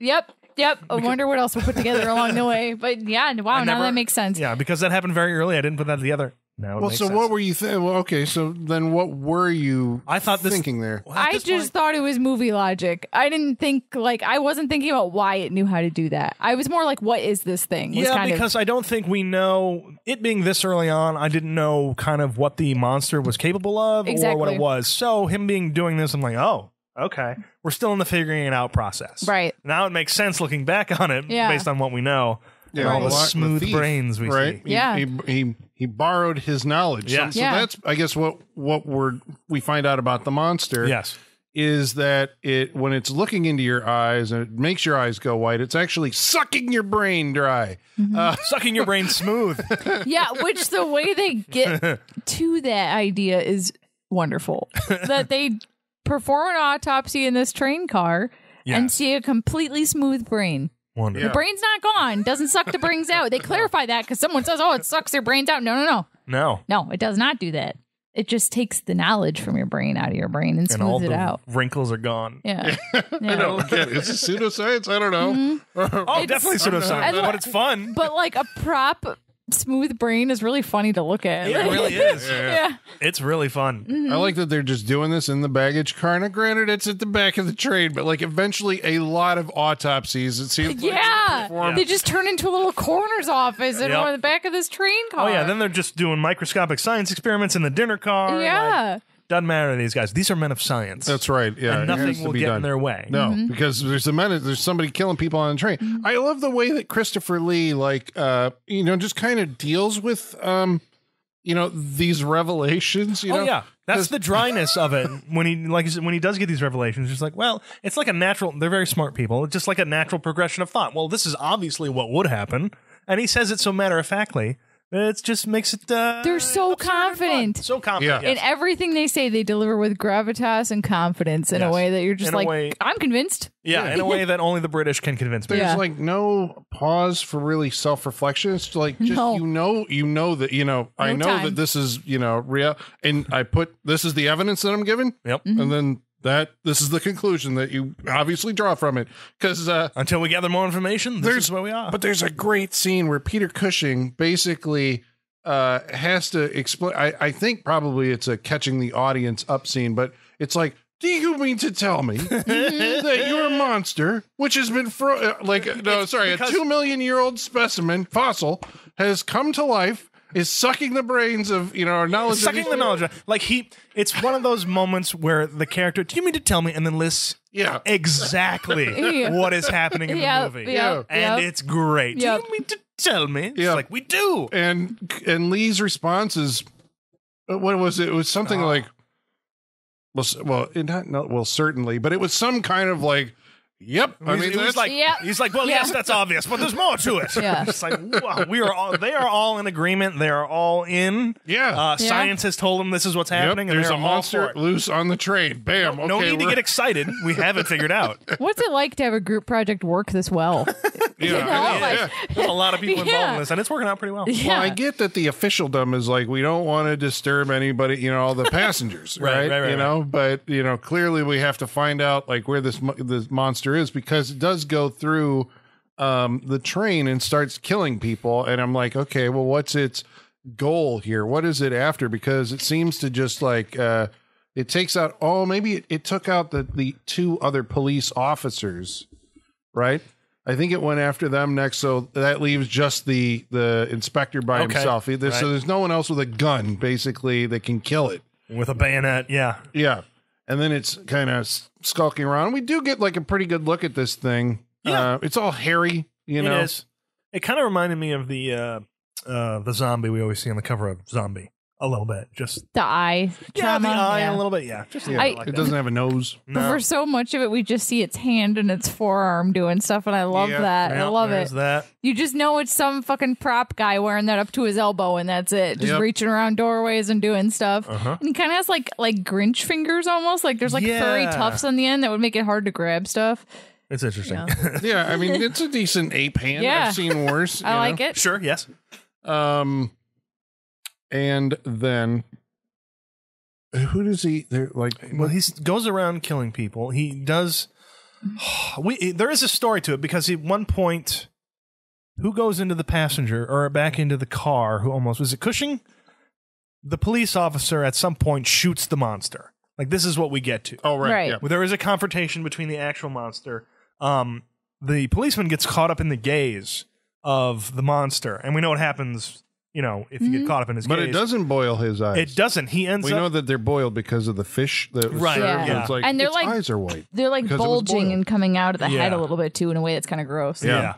Yep. Yep. I wonder what else we put together along the way. But yeah, wow, I now never- that makes sense. Yeah, because that happened very early. I didn't put that together. Now Well, so sense. what were you thinking? Well, okay, so then what were you? I thought this- thinking there. Well, I just point- thought it was movie logic. I didn't think like I wasn't thinking about why it knew how to do that. I was more like, what is this thing? Was Yeah, kind because I don't think we know it being this early on. I didn't know kind of what the monster was capable of or what it was. So him being doing this, I'm like, oh, okay. We're still in the figuring it out process. right. Now it makes sense looking back on it Yeah. based on what we know. Yeah, all well, the the smooth thief, brains we right? see. He- Yeah. he, he he borrowed his knowledge. So- Yes. So, Yeah. that's I guess what what we're we find out about the monster. Yes. is that it when it's looking into your eyes and it makes your eyes go white, it's actually sucking your brain dry. Uh, Sucking your brain smooth. Yeah, which the way they get to that idea is wonderful. that they perform an autopsy in this train car and see a completely smooth brain. Wonderful. The brain's not gone. Doesn't suck the brains out. They clarify that because someone says, "Oh, it sucks their brains out." No, no, no, No. no. It does not do that. It just takes the knowledge from your brain out of your brain and And all smooths it out. wrinkles are gone. Yeah, I Yeah. don't get it. Is it pseudoscience? I don't know. Mm-hmm. Oh, It's- definitely pseudoscience, but it's fun. but like a prop smooth brain is really funny to look at. It really is. yeah. It's really fun. Mm-hmm. I like that they're just doing this in the baggage car. Now, granted, it's at the back of the train, but like eventually a lot of autopsies. It seems like Yeah. perform- They just turn into a little coroner's office in Yep. the back of this train car. Oh yeah, then they're just doing microscopic science experiments in the dinner car. like, yeah. Doesn't matter to these guys. These are men of science. That's right. Yeah, and nothing will be get done. in their way. No, Mm-hmm. because there's a minute there's somebody killing people on the train. I love the way that Christopher Lee, like, uh, you know, just kind of deals with, um, you know, these revelations. You Oh know, yeah, That's the dryness of it. When he like when he does get these revelations, it's like, well, it's like a natural. They're very smart people. It's just like a natural progression of thought. Well, this is obviously what would happen, and he says it so matter of factly. It just makes it. Uh, They're so absurd and fun. confident. So confident. Yeah. In yes. everything they say, they deliver with gravitas and confidence in a way that you're just In like, way- I'm convinced. yeah, in a way that only the British can convince me. There's Yeah. like no pause for really self reflection. It's like just No. you know, you know that you know. I know time. that this is you know real, and I put this is the evidence that I'm given, Yep. Mm-hmm. and then that this is the conclusion that you obviously draw from it because uh, Until we gather more information, this There's- is where we are. But there's a great scene where Peter Cushing basically uh, has to explain. I, I think probably it's a catching the audience up scene, but it's like, do you mean to tell me that you're a monster, which has been fro- uh, like no, sorry, a two million year old specimen fossil, has come to life? Is sucking the brains of you know our knowledge. sucking these the people. knowledge. Like he, it's one of those moments where the character, do you mean to tell me? And then lists Yeah. exactly Yeah. what is happening in Yep, the movie. yep, And yep. it's great. Yep. Do you mean to tell me? It's Yep. like we do. and and Lee's response is, uh, what was it? It was something Oh. like, well, well, it not, no, well, certainly, but it was some kind of like, yep. I He's- mean, it was that's like Yeah. he's like, well, Yeah. yes, that's obvious, but there's more to it. Yeah. it's like wow, we are all they are all in agreement. They are all in. yeah. Uh, Yeah. Science has told them this is what's happening. and there's they're a monster loose on the train. Bam. No okay, need to we're- get excited. We have it figured out. What's it like to have a group project work this well? yeah, you know, yeah, like- yeah. There's a lot of people involved Yeah. in this, and it's working out pretty well. yeah. Well, I get that the officialdom is like we don't want to disturb anybody, you know, all the passengers, Right, right, right, right, You know, but you know, clearly we have to find out like where this this monster is because it does go through um, the train and starts killing people, and I'm like, okay, well, what's its goal here? What is it after? Because it seems to just like uh, it takes out. Oh, maybe it, it took out the the two other police officers, right? I think it went after them next, so that leaves just the the inspector by Okay, himself. Right. So there's no one else with a gun, basically, that can kill it. With a bayonet, yeah. Yeah, and then it's kind of skulking around. We do get like a pretty good look at this thing. Yeah. uh, it's all hairy, you know. It is. It kind of reminded me of the uh, uh, the zombie we always see on the cover of Zombie a little bit. Just the eye yeah, trauma. the eye yeah. a little bit. Yeah, just a Yeah, little I- like it that. doesn't have a nose. But No. for so much of it, we just see its hand and its forearm doing stuff, and I love Yeah, that. I love it. That You just know it's some fucking prop guy wearing that up to his elbow, and that's it. Just Yep. reaching around doorways and doing stuff. Uh-huh. And he kind of has like like Grinch fingers almost. Like there's like furry tufts on the end that would make it hard to grab stuff. it's interesting. Yeah. Yeah, I mean it's a decent ape hand. Yeah. I've seen worse. I like it. sure. Yes. Um, and then uh, who does he? They're like, eh, Well, he goes around killing people. He does. Mm-hmm. We there is a story to it because at one point, who goes into the passenger or back into the car? Who almost was it Cushing? The police officer at some point shoots the monster. Like this is what we get to. oh right, Right. yeah. Well, there is a confrontation between the actual monster. Um, the policeman gets caught up in the gaze of the monster, and we know what happens. You know, if you get caught up in his but gaze, it doesn't boil his eyes. It doesn't. He ends up We up. know that they're boiled because of the fish that was Right, served. yeah. It's like, And they're its like- eyes are white. They're like Because it was bulging boiled. and coming out of the head Yeah. a little bit too in a way that's kind of gross. Yeah.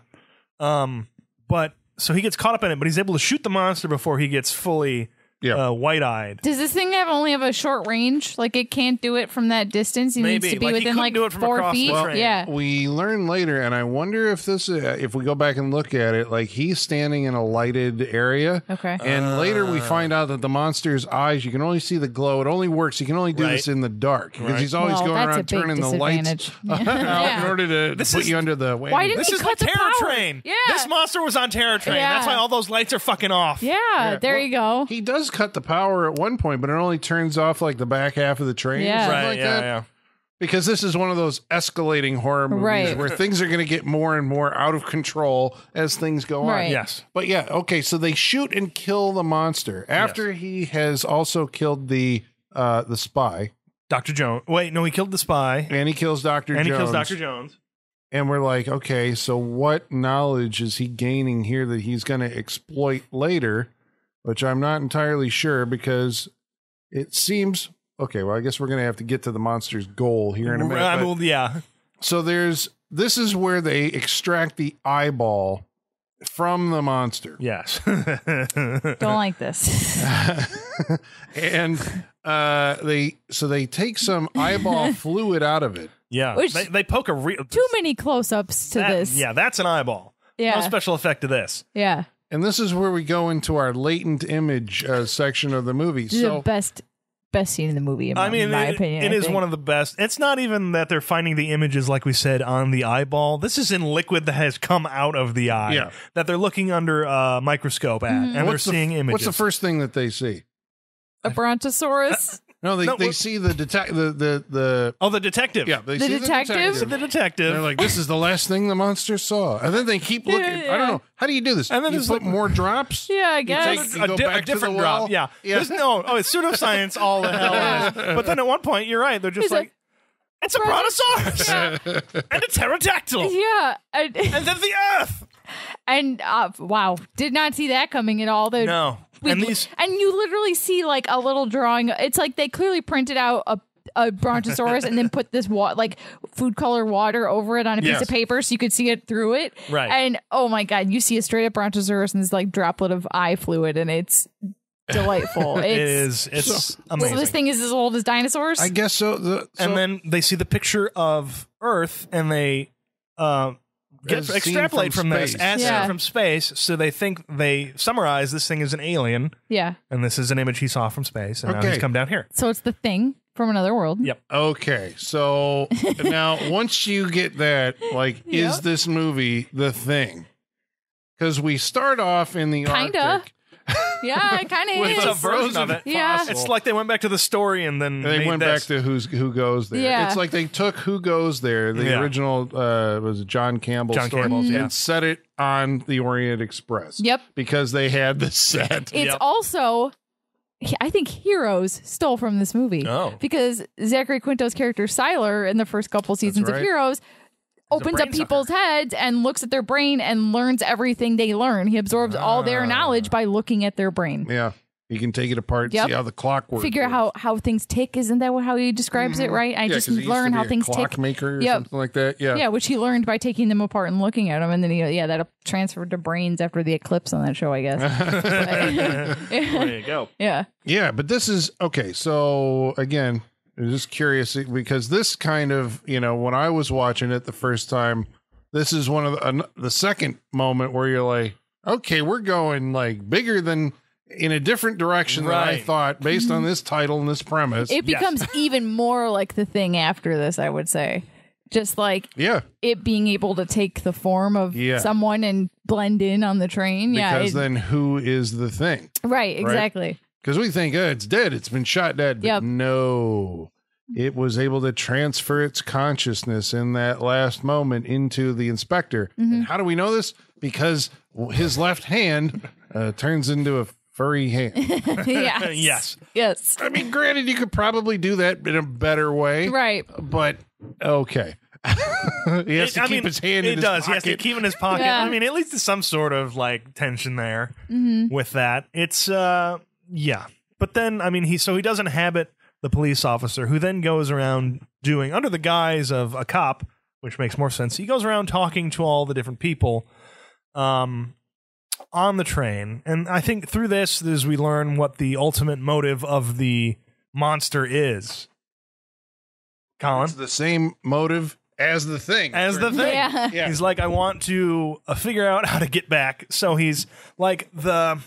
Um, but so he gets caught up in it, but he's able to shoot the monster before he gets fully Yeah. uh, wide eyed. Does this thing have only have a short range? Like it can't do it from that distance. It Maybe. needs to be Like, he within couldn't like do it from four across the feet. train. yeah. We learn later, and I wonder if this, uh, if we go back and look at it, like he's standing in a lighted area. Okay. And later we find out that the monster's eyes, you can only see the glow. It only works. He can only do Right. this in the dark because Right. he's always well, going that's a around big turning the lights disadvantage. out Yeah. in order to This put is- you under the. Whammy. Why didn't This he is cut the the Terror power? Train. Yeah. This monster was on Terror Train. Yeah. That's why all those lights are fucking off. Yeah, there Well, you go. He does cut the power at one point, but it only turns off like the back half of the train. Yeah. Right. like yeah. that. Yeah. Because this is one of those escalating horror movies Right. where things are going to get more and more out of control as things go on. Right. Yes. But yeah, okay, so they shoot and kill the monster after he has also killed the uh the spy Dr. Jones. Wait, no, he killed the spy. and he kills Dr. And Jones. he kills Dr. Jones. And we're like, okay, so what knowledge is he gaining here that he's going to exploit later? Which I'm not entirely sure because it seems okay. Well, I guess we're going to have to get to the monster's goal here in a minute. I but- will- yeah. so there's this is where they extract the eyeball from the monster. Yes. Don't like this. and uh they so they take some eyeball fluid out of it. yeah. Which- they, they poke a real. Too many close-ups to that- this. Yeah, that's an eyeball. yeah, No special effect to this. yeah. And this is where we go into our latent image uh, section of the movie. This is So the best best scene in the movie. In I mean, my it- opinion, it I is think. one of the best. It's not even that they're finding the images, like we said, on the eyeball. This is in liquid that has come out of the eye. Yeah. That they're looking under a microscope at, and they're the, seeing images. What's the first thing that they see? a brontosaurus. No, they, No, they what- see the detect the the the oh, the detective. yeah they The see detective? the The detective. They're like, this is the last thing the monster saw, and then they keep looking. I Yeah. don't know how do you do this. And then you it's put like- more drops. yeah, I You guess. take- you a, go di- a back to the different well. drop. Yeah. Yeah. There's no, oh, it's pseudoscience all the hell is. But then at one point, you're right. They're just He's like, like, it's a brontosaurus and a pterodactyl yeah, I- and then the earth. And uh, wow, did not see that coming at all. The, No. we- And these and you literally see like a little drawing. It's like they clearly printed out a. A brontosaurus and then put this wa- like food color water over it on a piece of paper so you could see it through it. Right. And oh my god, you see a straight up brontosaurus and this like droplet of eye fluid and it's delightful. It's, it is it's So amazing. this thing is as old as dinosaurs. I guess so. The, so and then they see the picture of Earth and they uh, get, extrapolate from from, this space. as Yeah. seen from space. So they think they summarize this thing as an alien, yeah. and this is an image he saw from space, and now he's come down here. So it's the thing from another world. Yep. Okay, so now once you get that, like, is this movie the thing? Because we start off in the Kinda. Arctic. Yeah, it kind of is. It's a a version of it. Yeah. It's like they went back to the story and then And they made went this. back to who's who goes there. Yeah. It's like they took Who Goes There, the Yeah. original uh was it John Campbell John story, Campbell's, yeah. and set it on the Orient Express. Yep. Because they had the set. It's Yep. also, I think Heroes stole from this movie. Oh. Because Zachary Quinto's character, Sylar, in the first couple seasons right. of Heroes, opens up brain people's heads and looks at their brain and learns everything they learn. He absorbs all their Ah. knowledge by looking at their brain. Yeah. You can take it apart, Yep. see how the clock works. Figure out how, how things tick. Isn't that how he describes it, right? I Yeah, just 'cause he used to learn how a things tick. clockmaker or Yep. something like that. Yeah. Yeah, which he learned by taking them apart and looking at them, and then he, yeah, that transferred to brains after the eclipse on that show, I guess. there you go. yeah, Yeah, but this is okay. So again, I'm just curious eh, because this kind of, you know, when I was watching it the first time, this is one of the, an, the second moment where you're like, okay, we're going like bigger than in a different direction than I thought based on this title and this premise. it Yes. becomes even more like the thing after this. I would say, just like yeah, it being able to take the form of Yeah. someone and blend in on the train. yeah, because it- then who is the thing? right, exactly. Because we think, oh, it's dead, it's been shot dead. But Yep. no, it was able to transfer its consciousness in that last moment into the inspector. Mm-hmm. And how do we know this? Because his left hand uh, turns into a furry hand. yes, Yes. yes, I mean, granted, you could probably do that in a better way, right. but okay. he has It- to I keep mean, his hand it in his does. He has to keep in his pocket. Yeah. I mean, at least there's some sort of like tension there Mm-hmm. with that. It's uh yeah. But then I mean he so he does inhabit the police officer who then goes around doing under the guise of a cop, which makes more sense. He goes around talking to all the different people um on the train. And I think through this as we learn what the ultimate motive of the monster is. Colin It's the same motive as the thing. as the thing. Yeah. Yeah. He's like, I want to uh, figure out how to get back. So he's like the,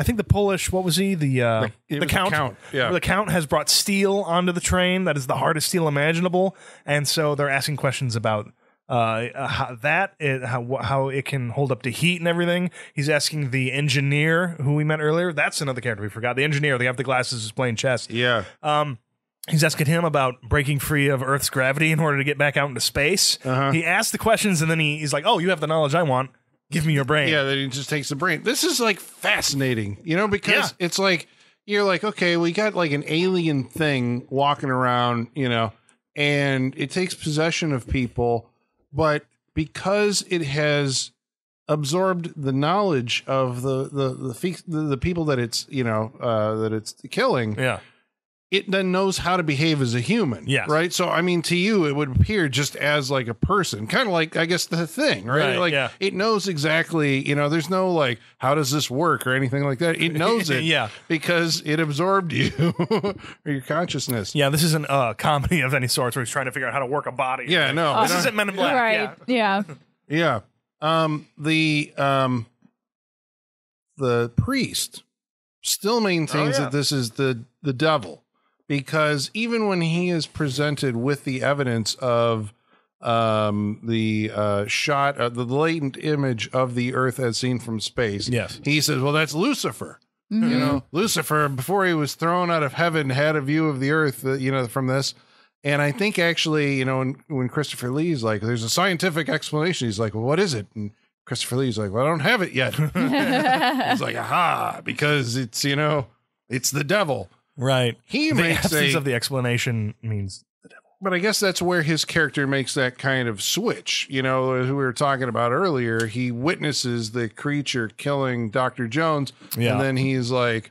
I think the Polish. What was he? The uh, it the was the count. Count, yeah. the count has brought steel onto the train. That is the hardest steel imaginable, and so they're asking questions about. Uh, uh, how that it, how how it can hold up to heat and everything. He's asking the engineer who we met earlier. That's another character we forgot. The engineer. They have the glasses, is playing chess. yeah. Um, he's asking him about breaking free of Earth's gravity in order to get back out into space. Uh-huh. He asks the questions and then he, he's like, "Oh, you have the knowledge I want. Give me your brain." Yeah, that he just takes the brain. This is like fascinating, you know, because Yeah. it's like you're like, okay, we got like an alien thing walking around, you know, and it takes possession of people, but because it has absorbed the knowledge of the the the, the, the people that it's you know uh, that it's killing, yeah, it then knows how to behave as a human. Yes. Right. So, I mean, to you, it would appear just as like a person, kind of like, I guess, the thing, right? Right, like, yeah. it knows exactly, you know, there's no like, how does this work or anything like that. It knows it. Yeah. Because it absorbed you or your consciousness. yeah. This isn't a comedy of any sort where he's trying to figure out how to work a body. Yeah. No. this isn't Men in Black. right. Yeah. Yeah. Yeah. Um, the, um, the priest still maintains Oh, yeah. that this is the, the devil because even when he is presented with the evidence of, um, the, uh, shot, uh, the latent image of the earth as seen from space. Yes. He says, well, that's Lucifer. Mhm. You know, Lucifer, before he was thrown out of heaven, had a view of the earth, uh, you know, from this. And I think actually, you know, when, when Christopher Lee's like, there's a scientific explanation, he's like, well, what is it? And Christopher Lee's like, well, I don't have it yet. he's like, aha, because it's, you know, it's the devil. Right. He the makes absence a, of the explanation means the devil. but I guess that's where his character makes that kind of switch. You know, uh, who we were talking about earlier. He witnesses the creature killing Dr. Jones, Yeah. and then he's like,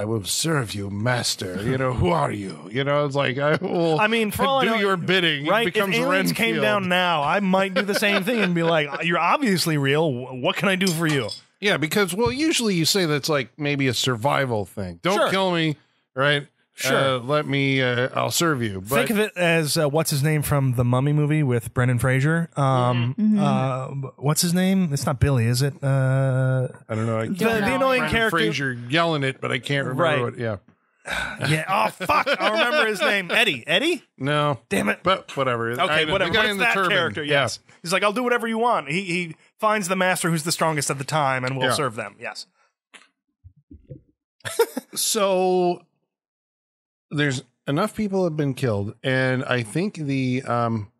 I will serve you, master. You know, who are you? You know, it's like, I will I mean, for all I do know- your bidding. It Right? If becomes aliens came down now, I might do the same thing and be like, "You're obviously real. What can I do for you?" Yeah, because, well, usually you say that's like maybe a survival thing. Don't Sure. kill me, right? Sure. Uh, let me, uh, I'll serve you. But Think of it as uh, what's his name from the Mummy movie with Brendan Fraser. Um, Mm-hmm. uh, what's his name? It's not Billy, is it? Uh, I don't know. I the, can't the know. annoying Brendan character. Fraser yelling it, but I can't remember Right. what. Yeah. Yeah. Oh fuck! I remember his name. Eddie. Eddie. No. Damn it. But whatever. Okay, I know, whatever. The guy But in the that turban. character. Yeah. Yes. He's like, I'll do whatever you want. He he finds the master who's the strongest at the time, and will Yeah. serve them. Yes. So there's enough people have been killed, and I think the um,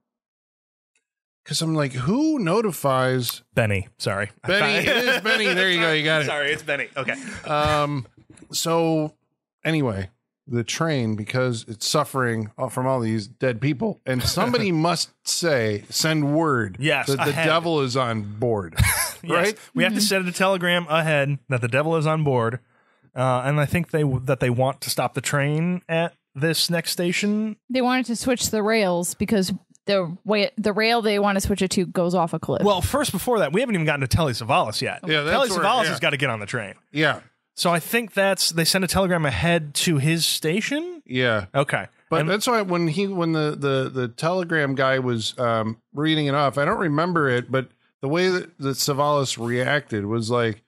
because I'm like, who notifies Beni. Sorry. Beni? it is Beni. There you go. You got it. Sorry, it's Beni. Okay. Um, so anyway, the train because it's suffering from all these dead people, and somebody must say, send word, Yes, that the ahead. devil is on board, right? Yes. We have to send a telegram ahead that the devil is on board, uh, and I think they that they want to stop the train at this next station. They wanted to switch the rails because the way the rail they want to switch it to goes off a cliff. Well, first before that, we haven't even gotten to Telly Savalas yet. Yeah, that's Telly where- Savalas yeah. has got to get on the train. Yeah, So I think that's they send a telegram ahead to his station. yeah. Okay, But And- that's why when he when the the the telegram guy was um, reading it off, I don't remember it, but the way that, that Savalas reacted was like,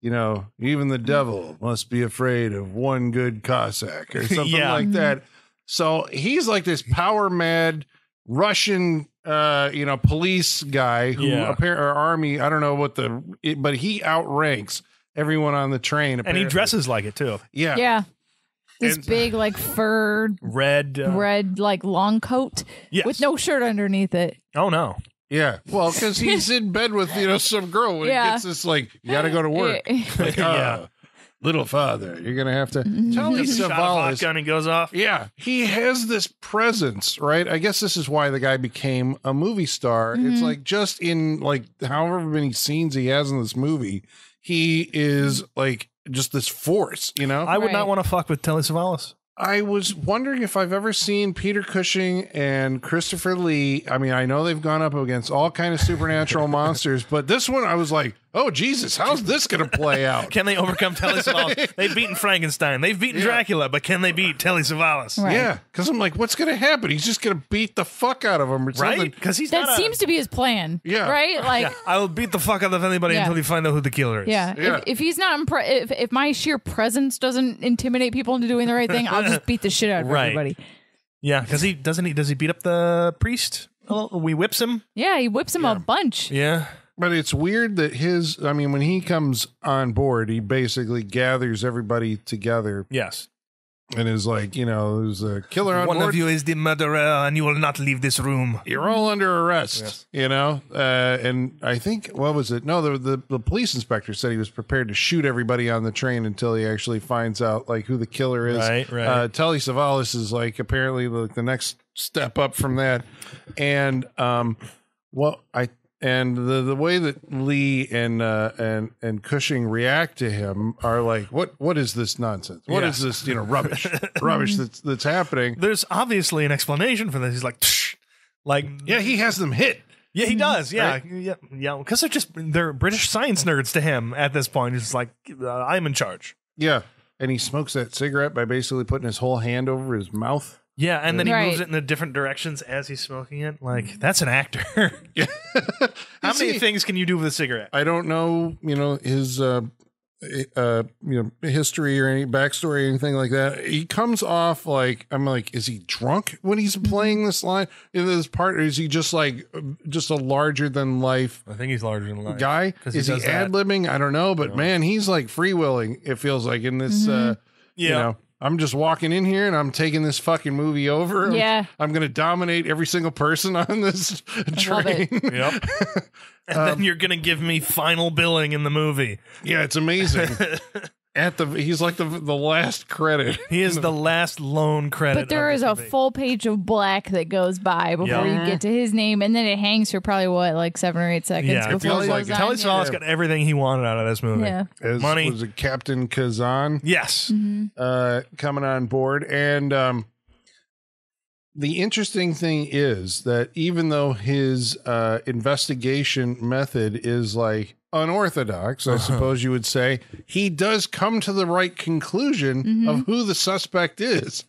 you know, even the devil must be afraid of one good Cossack or something Yeah. like that. So he's like this power mad Russian, uh, you know, police guy who Yeah. apparently or army. I don't know what the, it, but he outranks everyone on the train. and he dresses like it too. yeah, yeah. This And- big like fur Red. Uh, red like long coat Yes. with no shirt underneath it. Oh no. Yeah, well, because he's in bed with you know some girl when Yeah. he gets this like you got to go to work. Like, Yeah. "Oh, little father, you're gonna have to mm-hmm. tell me Shot of Savalas. vodka and he goes off. Yeah, he has this presence, right? I guess this is why the guy became a movie star. It's mm-hmm. like just in like however many scenes he has in this movie, he is like just this force, you know? I would not Right. want to fuck with Telly Savalas. I was wondering if I've ever seen Peter Cushing and Christopher Lee. I mean, I know they've gone up against all kind of supernatural monsters, but this one I was like, "Oh Jesus, how's this going to play out?" Can they overcome Telly Savalas? They've beaten Frankenstein. They've beaten Yeah. Dracula, but can they beat Telly Savalas? Right. Yeah, because I'm like, what's going to happen? He's just going to beat the fuck out of him or. Right? Because he's That not a- seems to be his plan. Yeah. Right? Like Yeah, I will beat the fuck out of anybody Yeah. until you find out who the killer is. Yeah. Yeah. If, if he's not impre- if if my sheer presence doesn't intimidate people into doing the right thing, I'll just beat the shit out of Right. everybody. yeah. Because he doesn't he does he beat up the priest? Oh, we whips him. Yeah, he whips him a bunch. Yeah. But it's weird that his, I mean, when he comes on board, he basically gathers everybody together Yes. and is like, you know, there's a killer on One board. of you is the murderer, and you will not leave this room. You're all under arrest, you know? Uh, and I think, what was it? No, the, the, the police inspector said he was prepared to shoot everybody on the train until he actually finds out, like, who the killer is. Right, right. Uh, Telly Savalas is, like, apparently like, the next step up from that. And, um, well, I, and the, the way that Lee and uh, and and Cushing react to him are like, what what is this nonsense? What Yeah. is this you know rubbish rubbish that's that's happening? There's obviously an explanation for this. He's like, "Tsh." like, Yeah, he has them hit. yeah, he does. Yeah, yeah, yeah. Because they're just they're British science nerds to him at this point. He's like, uh, I'm in charge. Yeah. And he smokes that cigarette by basically putting his whole hand over his mouth. Yeah, and then he Right. moves it in the different directions as he's smoking it. Like that's an actor. How See, many things can you do with a cigarette? I don't know, you know, his uh uh you know history or any backstory or anything like that. He comes off like I'm like, is he drunk when he's playing this line in this part, or is he just like just a larger than life I think he's larger than life. guy? 'Cause he Is he, does that. ad libbing? I don't know, but man, he's like freewheeling. It feels like in this. uh You Yeah. know, I'm just walking in here and I'm taking this fucking movie over. I'm- Yeah. I'm, going to dominate every single person on this train. Yep. and then um, you're gonna give me final billing in the movie. yeah, it's amazing. at the he's like the the last credit. He is the last lone credit. But there is of a movie. full page of black that goes by before Yeah. you get to his name, and then it hangs for probably what, like seven or eight seconds Yeah, it before feels it like goes it. on. Telly yeah. Savalas got everything he wanted out of this movie. Yeah. As, Money. was it Captain Kazan Yes. uh, coming on board, and um, the interesting thing is that even though his uh, investigation method is like unorthodox, I suppose you would say, he does come to the right conclusion of who the suspect is.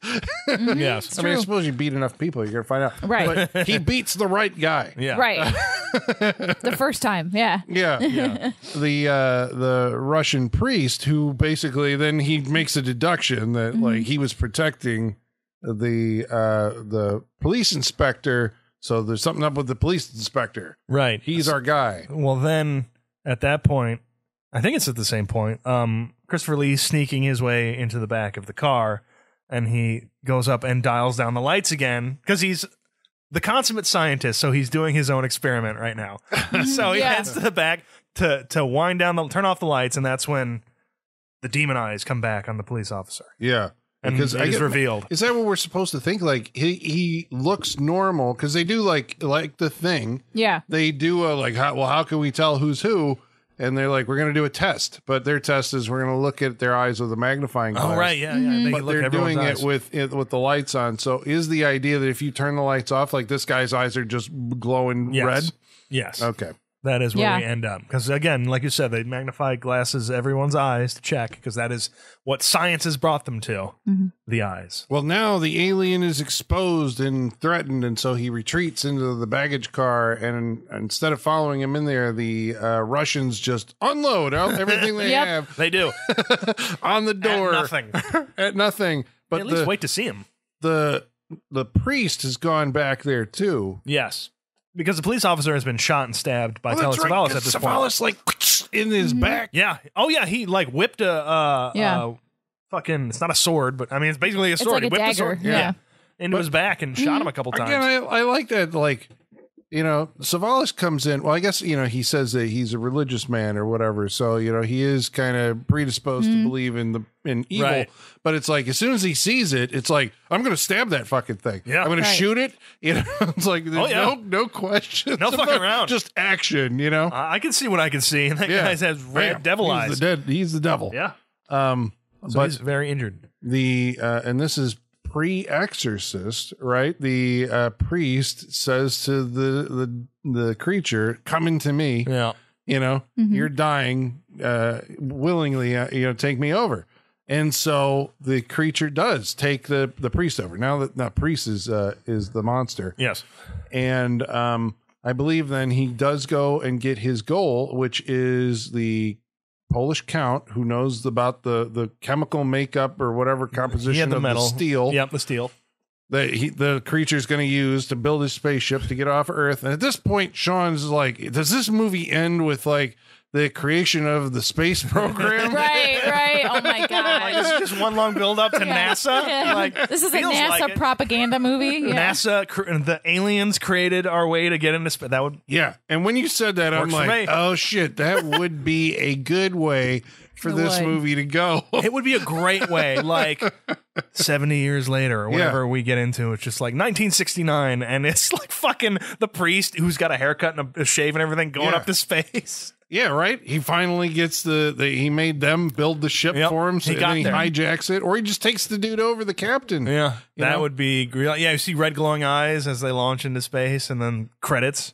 Yes. I mean, I suppose you beat enough people, you're gonna find out. Right. But he beats the right guy. Yeah. Right. the first time. Yeah. Yeah, yeah. the uh, the Russian priest who basically then he makes a deduction that Mm-hmm. like he was protecting the uh, the police inspector. So there's something up with the police inspector. Right. He's our guy. Well, then at that point, I think it's at the same point. Um, Christopher Lee sneaking his way into the back of the car, and he goes up and dials down the lights again because he's the consummate scientist. So he's doing his own experiment right now. so he Yeah. heads to the back to to wind down the turn off the lights, and that's when the demon eyes come back on the police officer, Yeah, and Because I it is get- revealed. Is that what we're supposed to think? Like he he looks normal because they do like like the thing. Yeah. They do a like how well how can we tell who's who? And they're like we're gonna do a test, but their test is we're gonna look at their eyes with a magnifying glass. Oh right, yeah, yeah. Mm-hmm. They but they're doing eyes. it with it with the lights on. So is the idea that if you turn the lights off, like this guy's eyes are just glowing Yes. red? Yes. Okay. That is where Yeah. we end up. Because again, like you said, they magnify glasses everyone's eyes to check because that is what science has brought them to the eyes. Well, now the alien is exposed and threatened, and so he retreats into the baggage car. And instead of following him in there, the uh, Russians just unload out everything they Yep. have They do. on the At door nothing. At nothing. But At least the, wait to see him. the the priest has gone back there too. Yes. Because the police officer has been shot and stabbed by Oh, Telly that's right, Savalas 'cause at this point. Savalas, like in his back. Yeah. Oh yeah, he like whipped a uh, Yeah. uh fucking it's not a sword, but I mean it's basically a It's sword. like he a whipped the dagger. sword Yeah. into his back and shot him a couple times. Again, I, I like that. Like, you know, Savalas comes in. Well, I guess you know he says that he's a religious man or whatever. So you know he is kind of predisposed to believe in the in evil. Right. But it's like as soon as he sees it, it's like I'm going to stab that fucking thing. Yeah. I'm going Right. to shoot it. You know, it's like there's Oh, yeah. no no question. No fucking around. Just action. You know. I I can see what I can see, and that Yeah. guy has red Bam. devil he's eyes. The dead, he's the devil. yeah. Um. So but he's very injured. the uh, and this is pre-exorcist right? The uh, priest says to the the the creature come into me. Yeah. you know you're dying uh willingly uh, you know take me over. And so the creature does take the the priest over. Now that now priest is uh is the monster. Yes. and um i believe then he does go and get his goal which is the polish count who knows about the the chemical makeup or whatever composition He the of metal the steel Yep, the steel. that he, the creature's going to use to build his spaceship to get off Earth. And at this point, Sean's like, does this movie end with like the creation of the space program? Right, right. Oh my Like, god. this is just one long build up to Yeah. NASA. Yeah. Like this is a NASA like propaganda movie. Yeah. NASA, cr- the aliens created our way to get into space. That would Yeah. And when you said that, I'm like, oh shit, that would be a good way for It this would. movie to go. it would be a great way. Like seventy years later, or whatever Yeah. we get into, it's just like 1969, and it's like fucking the priest who's got a haircut and a, a shave and everything going Yeah. up to space. Yeah, right. He finally gets the, the he made them build the ship Yep. for him, so He got then he there. hijacks it, or he just takes the dude over the captain. Yeah, that know? would be great. Yeah, you see red glowing eyes as they launch into space, and then credits.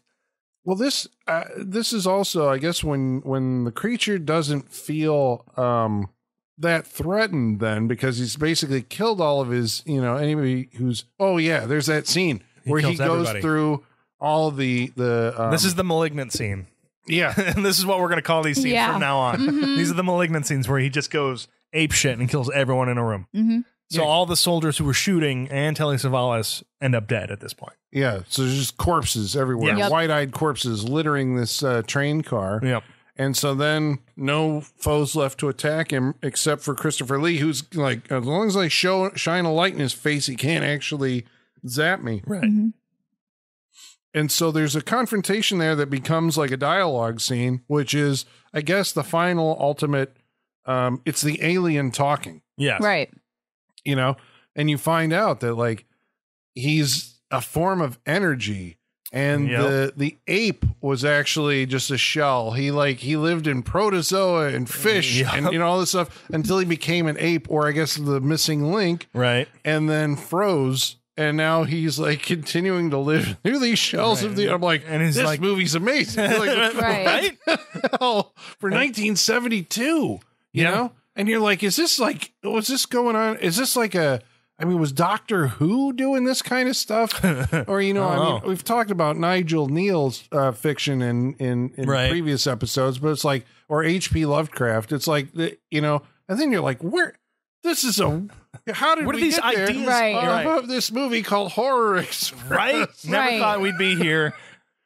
Well, this uh, this is also, I guess, when when the creature doesn't feel um, that threatened, then because he's basically killed all of his, you know, anybody who's. Oh yeah, there's that scene He where he kills goes everybody. through all the the. Um, this is the malignant scene. Yeah, and this is what we're going to call these scenes Yeah. from now on. Mhm. These are the malignant scenes where he just goes ape shit and kills everyone in a room. hmm So Yeah. all the soldiers who were shooting and Telly Savalas end up dead at this point. yeah. So there's just corpses everywhere, Yeah. Yep. wide-eyed corpses littering this uh, train car. Yep. And so then no foes left to attack him except for Christopher Lee, who's like, as long as I show shine a light in his face, he can't actually zap me. Right. And so there's a confrontation there that becomes like a dialogue scene, which is, I guess, the final ultimate um, it's the alien talking. Yes. Right. you know and you find out that like he's a form of energy and Yep. the the ape was actually just a shell he like he lived in protozoa and fish Yep. and you know all this stuff until he became an ape or i guess the missing link Right. and then froze and now he's like continuing to live through these shells of the i'm like And he's this like- movie's amazing. Like, Right. hell? For 1972 you Yeah. know? And you're like is this like was this going on? Is this like a i mean was doctor who doing this kind of stuff? Or you know I i, mean know. we've talked about nigel kneale's uh, fiction in in, in Right. previous episodes but it's like or hp lovecraft. It's like the, you know and then you're like where this is a how did Where did we these get there? ideas Right. off Right. of this movie called horror express Right? Never Right. thought we'd be here.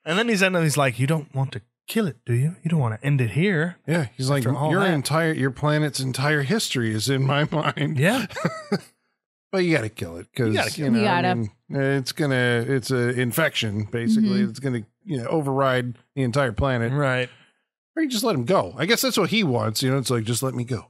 And then he's ending. He's like, "You don't want to kill it, do you? You don't want to end it here." Yeah, he's like After all your that. entire your planet's entire history is in my mind. Yeah. but you got to kill it because You you, gotta kill know. You I gotta. mean, it's gonna it's a infection basically. Mhm. It's gonna you know override the entire planet, right. or you just let him go. I guess that's what he wants. You know, it's like just let me go.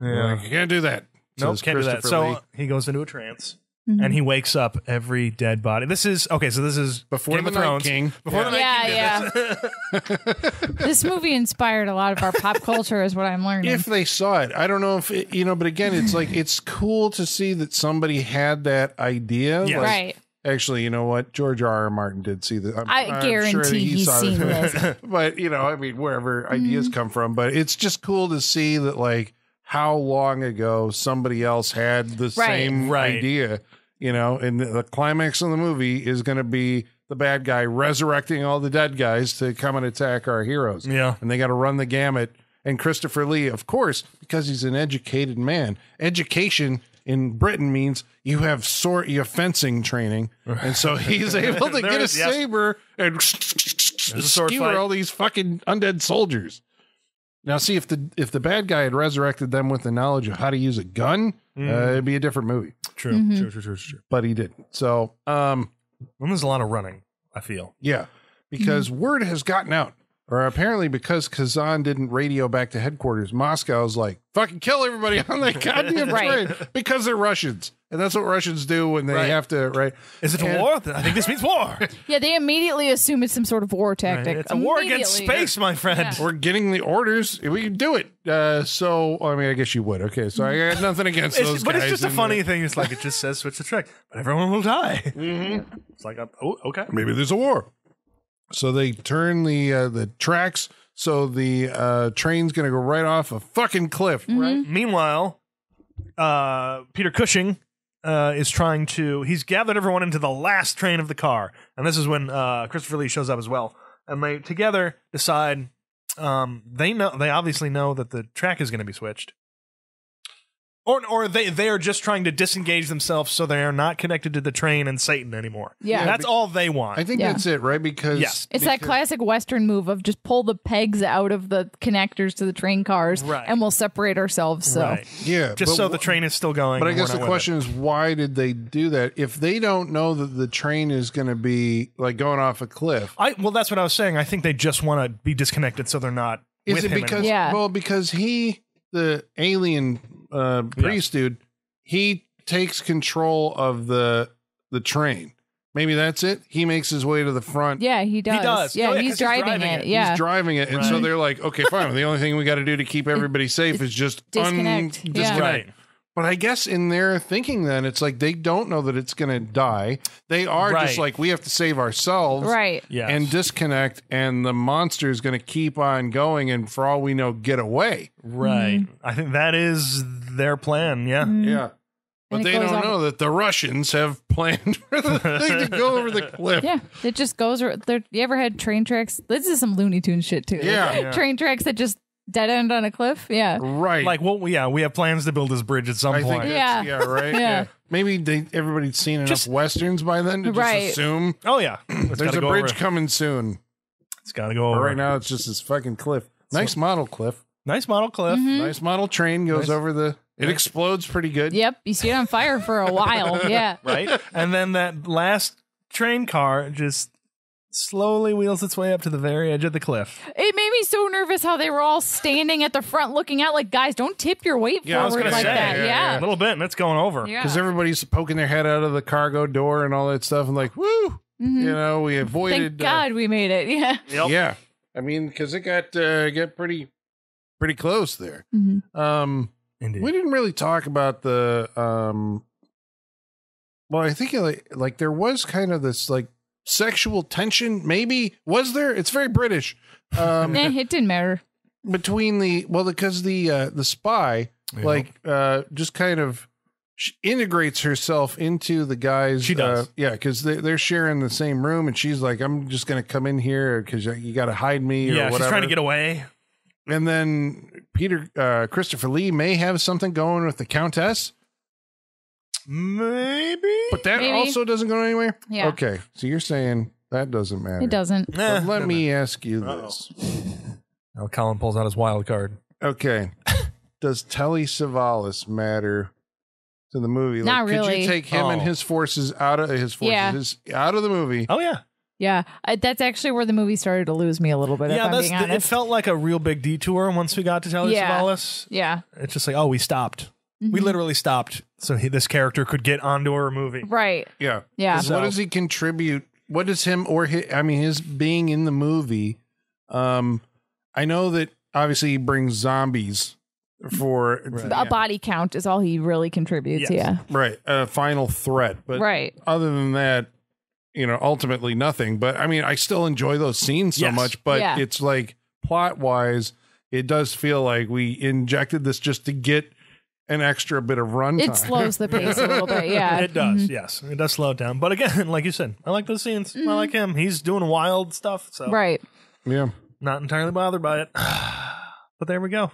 Yeah. Like, you can't do that. Nope, says can't do that. Christopher So Lee. he goes into a trance Mhm. and he wakes up every dead body. This is okay. So this is before Game the of Night Thrones. King, Before the Yeah, Night King did this. this movie inspired a lot of our pop culture, is what I'm learning. if they saw it, I don't know if it, you know. But again, it's like it's cool to see that somebody had that idea. Yeah. Like, right. Actually, you know what? George R. R. Martin did see that. I'm, I I'm guarantee sure that he he's saw seen it. this. but you know, I mean, wherever ideas come from, but it's just cool to see that, like, how long ago somebody else had the Right. same Right. idea. You know, and the, climax of the movie is going to be the bad guy resurrecting all the dead guys to come and attack our heroes. Yeah. and they got to run the gamut. And Christopher Lee, of course, because he's an educated man. Education in Britain means you have sort you have fencing training, and so he's able to get a is- yes. saber and skewer all these fucking undead soldiers. Now, see if the if the bad guy had resurrected them with the knowledge of how to use a gun, uh, it'd be a different movie. True, Mhm. true, true, true, true. But he didn't. So, um, And there's a lot of running. I feel. yeah, because word has gotten out, or apparently because Kazan didn't radio back to headquarters, Moscow's like, fucking kill everybody on that goddamn Right. train because they're Russians. And that's what Russians do when they Right. have to, right? Is it a And- war? I think this means war. Yeah, they immediately assume it's some sort of war tactic. it's a war against space, my friend. Yeah. We're getting the orders. We can do it. Uh, so, I mean, I guess you would. Okay. So I got nothing against It's- those but guys. it's just a funny there. thing. It's like it just says switch the track, but everyone will die. It's like, oh, okay. maybe there's a war. So they turn the uh, the tracks. So the uh, train's gonna go right off a fucking cliff, right? Meanwhile, uh, Peter Cushing uh, is trying to. He's gathered everyone into the last train of the car, and this is when uh, Christopher Lee shows up as well, and they together decide. Um, they know they obviously know that the track is going to be switched, or or they they are just trying to disengage themselves so they are not connected to the train and Satan anymore. Yeah. that's all they want. I think Yeah. that's it, right? Because Yes. It's that classic Western move of just pull the pegs out of the connectors to the train cars, Right. and we'll separate ourselves. So right. Yeah, just so wh- the train is still going. But I guess the question is, why did they do that? If they don't know that the train is going to be like going off a cliff. I well, that's what I was saying. I think they just want to be disconnected so they're not. is with it him because anymore. Yeah. well because he the alien uh, priest dude he takes control of the the train. Maybe that's it. He makes his way to the front. yeah, he does. He does. Yeah, Oh, yeah, he's 'cause he's driving, driving it. it. Yeah, He's driving it, and so they're like, "Okay, fine. The only thing we got to do to keep everybody safe is just Disconnect. Un- Yeah. disconnect. Right. But I guess in their thinking, then it's like they don't know that it's going to die. They are just like, we have to save ourselves, right. Yeah. And disconnect, and the monster is going to keep on going, and for all we know, get away. Right. Mm-hmm. I think that is their plan. Yeah. Yeah. But And they don't on- know that the Russians have planned for the thing to go over the cliff. Yeah, it just goes. you ever had train tracks? This is some Looney Tunes shit too. Yeah. Yeah. train tracks that just dead end on a cliff. Yeah, Right. Like, well, yeah, we have plans to build this bridge at some I think point. that's, Yeah. yeah, right. Yeah. Maybe they everybody's seen enough Just- westerns by then to Right. just assume Oh yeah, it's there's gotta a go bridge Over. coming soon. It's got to go But over. right now, it's just this fucking cliff. Nice model cliff. Nice model cliff. Mm-hmm. Nice model train goes Nice. over the. It explodes pretty good. yep. You see it on fire for a while. Yeah, Right, and then that last train car just slowly wheels its way up to the very edge of the cliff. It made me so nervous how they were all standing at the front looking out like, guys, don't tip your weight Yeah, I was forward gonna like say, that. yeah, Yeah. A little bit, and it's going over. Yeah. because everybody's poking their head out of the cargo door and all that stuff, and like, woo, you know, we avoided. Mm-hmm. Thank God we made it. Yeah. Yep. Uh, yeah, I mean, because it got uh, get pretty, pretty close there. Mhm. Um, Indeed. we didn't really talk about the. Um, well, I think like like there was kind of this like sexual tension. Maybe was there? It's very British. Um, Eh, it didn't matter. between the well because the uh the spy Yeah. like uh just kind of she integrates herself into the guys She does. uh, yeah because they, they're sharing the same room and she's like i'm just gonna come in here because you gotta hide me or yeah, whatever she's trying to get away. and then peter uh christopher lee may have something going with the countess Maybe. but that Maybe. also doesn't go anywhere Yeah. okay so you're saying that doesn't matter It doesn't. But let me ask you Uh-oh. this Now Colin pulls out his wild card. Okay. Does Telly Savalas matter to the movie? Not Could really. you take him and Oh. his forces out of his forces Yeah. his- out of the movie? Oh yeah, Yeah. I, that's actually where the movie started to lose me a little bit, if yeah. I'm That's being it. honest. Felt like a real big detour once we got to Telly Yeah. Savalas. yeah. It's just like, oh, we stopped. We Mhm. literally stopped, so he, this character could get onto our movie. Right. Yeah. Yeah. So- what does he contribute? What does him or his, I mean his being in the movie? Um, I know that obviously he brings zombies for Right. A body count is all he really contributes. Yes. Yeah. right a final threat, but right. other than that, you know, ultimately nothing. But I mean, I still enjoy those scenes so Yes. much. But Yeah. it's like plot wise, it does feel like we injected this just to get an extra bit of runtime. It slows the pace a little bit. Yeah. It does, yes. It does slow it down. But again, like you said, I like those scenes. I like him. He's doing wild stuff, so Mm-hmm. Right. yeah. not entirely bothered by it. but there we go.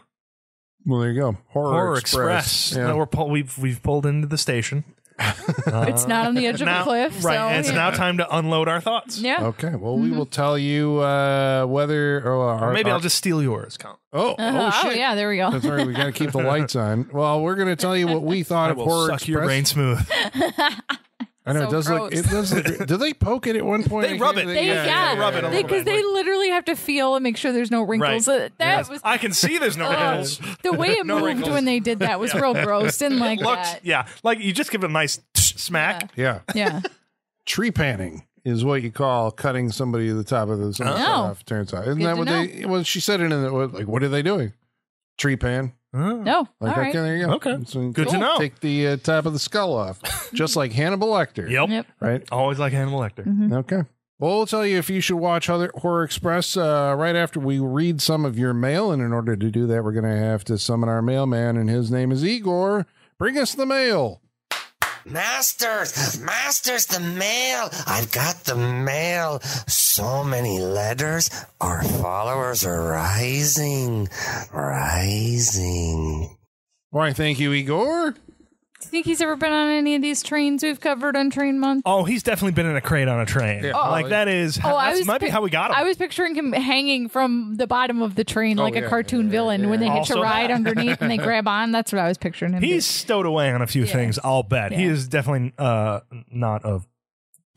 Well, there you go. Horror, Horror Express. Express. Yeah. Now we're pull- we've we've pulled into the station. It's not on the edge of now, a cliff. right? So, and it's yeah. now time to unload our thoughts. Yeah. Okay. Well, we will tell you uh, whether or Or maybe our- I'll just steal yours, Colin. Oh, Uh-huh. oh Oh, shit. yeah. There we go. That's right. We got to keep the lights on. Well, we're going to tell you what we thought I of will Horror suck your brain smooth. I know So it does look. It does look. Do they poke it at one point? They rub it. They, Yeah, yeah, yeah, rub it a little because bit. they literally have to feel and make sure there's no wrinkles. Right. Uh, That was I can see there's no oh, wrinkles. the way it No moved wrinkles. when they did that was real gross. Didn't like Looks, that. yeah, like you just give it a nice smack. Yeah. Yeah, Trepanning is what you call cutting somebody to the top of the some Oh. off. Turns out, isn't Good that to what they? Well, she said it in the like. What are they doing? Trepan. Oh. no, Like all okay, right. there you go. Okay. So Good to know. Take the uh, top of the skull off, just like Hannibal Lecter. Yep. Yep. Right. Always like Hannibal Lecter. Mm-hmm. Okay. Well, we'll tell you if you should watch Horror Horror Express uh, right after we read some of your mail. And in order to do that, we're going to have to summon our mailman, and his name is Igor. Bring us the mail. Masters, Masters, the mail. I've got the mail. So many letters. Our followers are rising, rising. Why, thank you, Igor. Do you think he's ever been on any of these trains we've covered on Train Month? Oh, he's definitely been in a crate on a train. Yeah, like that is. Oh, I was might be how we got him. I was picturing him hanging from the bottom of the train like Oh, yeah, a cartoon yeah, villain when they hitch Also a ride that. underneath and they grab on. That's what I was picturing him. He's do. stowed away on a few things. I'll bet he is definitely uh, not of.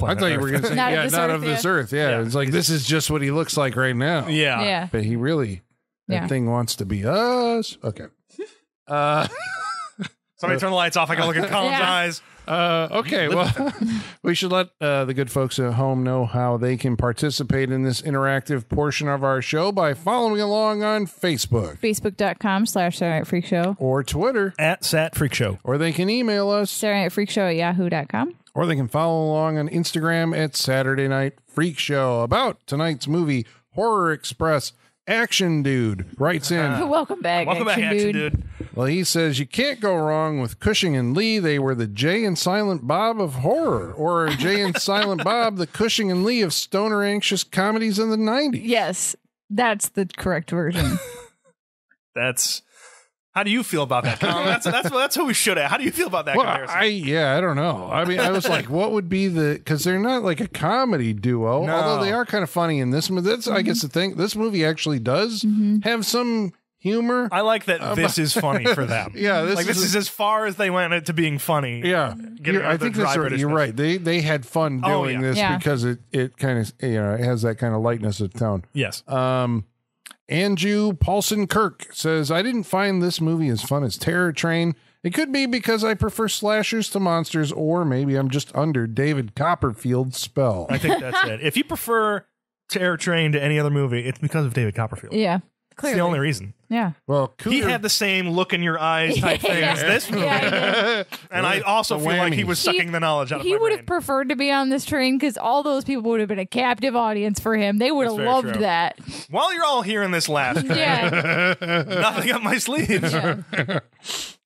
I planet thought you were going to say, Not yeah, this not earth, of this yeah. earth. Yeah. Yeah. It's like, this is just what he looks like right now. yeah. yeah. But he really, that Yeah. thing wants to be us. Okay. Uh, Somebody turn the lights off. I can look at Colin's Yeah. eyes. Uh, okay, well, we should let uh, the good folks at home know how they can participate in this interactive portion of our show by following along on Facebook Facebook.com slash Saturday Night Freak Show. or Twitter, At Sat Freak Show. or they can email us, Saturday Night Freak Show at yahoo.com. or they can follow along on Instagram at Saturday Night Freak Show. About tonight's movie, Horror Express. Action Dude writes in. Welcome back, Welcome action, back, action dude. dude. Well, he says you can't go wrong with Cushing and Lee. They were the Jay and Silent Bob of horror, or Jay and Silent Bob, the Cushing and Lee of stoner anxious comedies in the 90s. Yes, that's the correct version. That's. How do you feel about that, That's that's that's who we should have. How do you feel about that Well, comparison? I yeah, I don't know. I mean, I was like, what would be the because they're not like a comedy duo, No. although they are kind of funny in this movie. That's I guess the thing. This movie actually does have some humor. I like that this is funny for them. Yeah, this like this is- is as far as they went to being funny. yeah, You're- I think that's dry right. You're right. They they had fun Oh, doing yeah. this Yeah. because it it kind of you know it has that kind of lightness of tone. Yes. Um, Andrew Paulson Kirk says, I didn't find this movie as fun as Terror Train. It could be because I prefer slashers to monsters, or maybe I'm just under David Copperfield's spell. I think that's it. If you prefer Terror Train to any other movie, it's because of David Copperfield. Yeah. It's Clearly. the only reason. Yeah. Well, He had the same look in your eyes type thing Yeah. as this movie. Yeah, and I also The feel like he whammy. was He- sucking the knowledge out of He my would brain. have preferred to be on this train because all those people would have been a captive audience for him. They would That's have loved true. that. While you're all hearing this last, Yeah. nothing up my sleeves. yeah.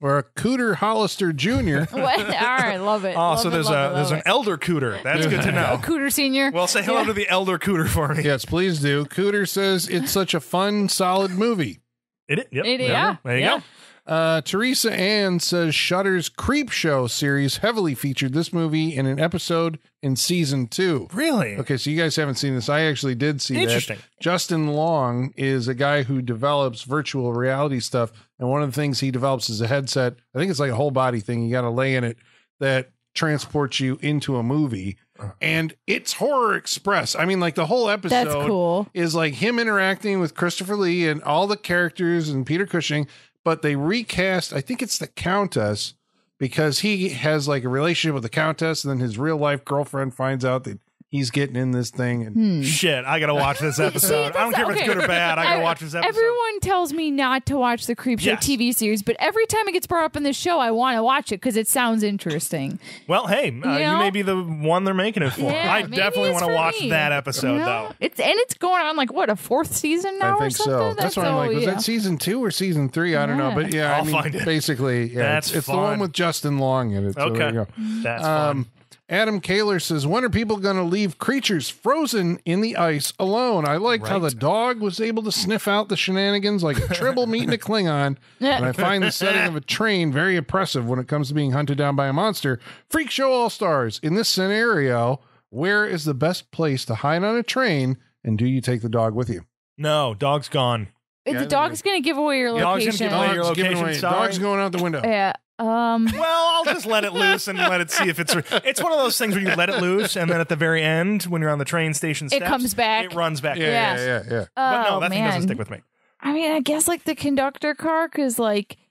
or a Cooter Hollister Jr. What? All right. Love it. Oh, Love so there's love a it, there's love an elder cooter. That's good to it. know. Cooter Senior. Well, say hello Yeah. to the elder cooter for me. yes, please do. Cooter says it's such a fun, solid movie. It, yep, It- yep. yeah, There you yeah. go. Uh, Teresa Ann says Shudder's Creep Show series heavily featured this movie in an episode in season two. Really? Okay, so you guys haven't seen this. I actually did see Interesting. that. Justin Long is a guy who develops virtual reality stuff, and one of the things he develops is a headset. I think it's like a whole body thing. You got to lay in it that transports you into a movie, Uh-huh. and it's horror express. I mean, like the whole episode That's cool. is like him interacting with Christopher Lee and all the characters and Peter Cushing, but they recast. I think it's the Countess because he has like a relationship with the Countess, and then his real life girlfriend finds out that he's getting in this thing, and Hmm. Shit, I gotta watch this episode. I don't care if it's good or bad. I gotta I- watch this episode. Everyone tells me not to watch the Creep Show Yes. TV series, but every time it gets brought up in this show, I want to watch it because it sounds interesting. Well, hey, uh, you, may be the one they're making it for. Yeah, I definitely want to watch me. that episode, You know? though. It's and it's going on like what a fourth season now I or think something. so. That's why I'm like, was yeah. that season two or season three? I don't know, but yeah, I'll I mean, find it. basically, yeah, That's it's, it's the one with Justin Long in it. So there Okay, you go. that's Um, fun. Adam Kaler says, "When are people going to leave creatures frozen in the ice alone?" I liked how the dog was able to sniff out the shenanigans like a tribble meeting a Klingon, and I find the setting of a train very oppressive when it comes to being hunted down by a monster. Freak show all stars in this scenario. Where is the best place to hide on a train, and do you take the dog with you? No, dog's gone. Yeah, the dog's gonna give away your Dog's location. give away your Dog's giving location, away- sorry. Dog's going out the window. yeah. Um. Well, I'll just let it loose and let it see if it's. It's one of those things where you let it loose, and then at the very end, when you're on the train station, steps, comes back. It runs back. Yeah, Yeah. yeah, yeah, yeah. But no, oh that thing man. doesn't stick with me. I mean, I guess like the conductor car, because like m-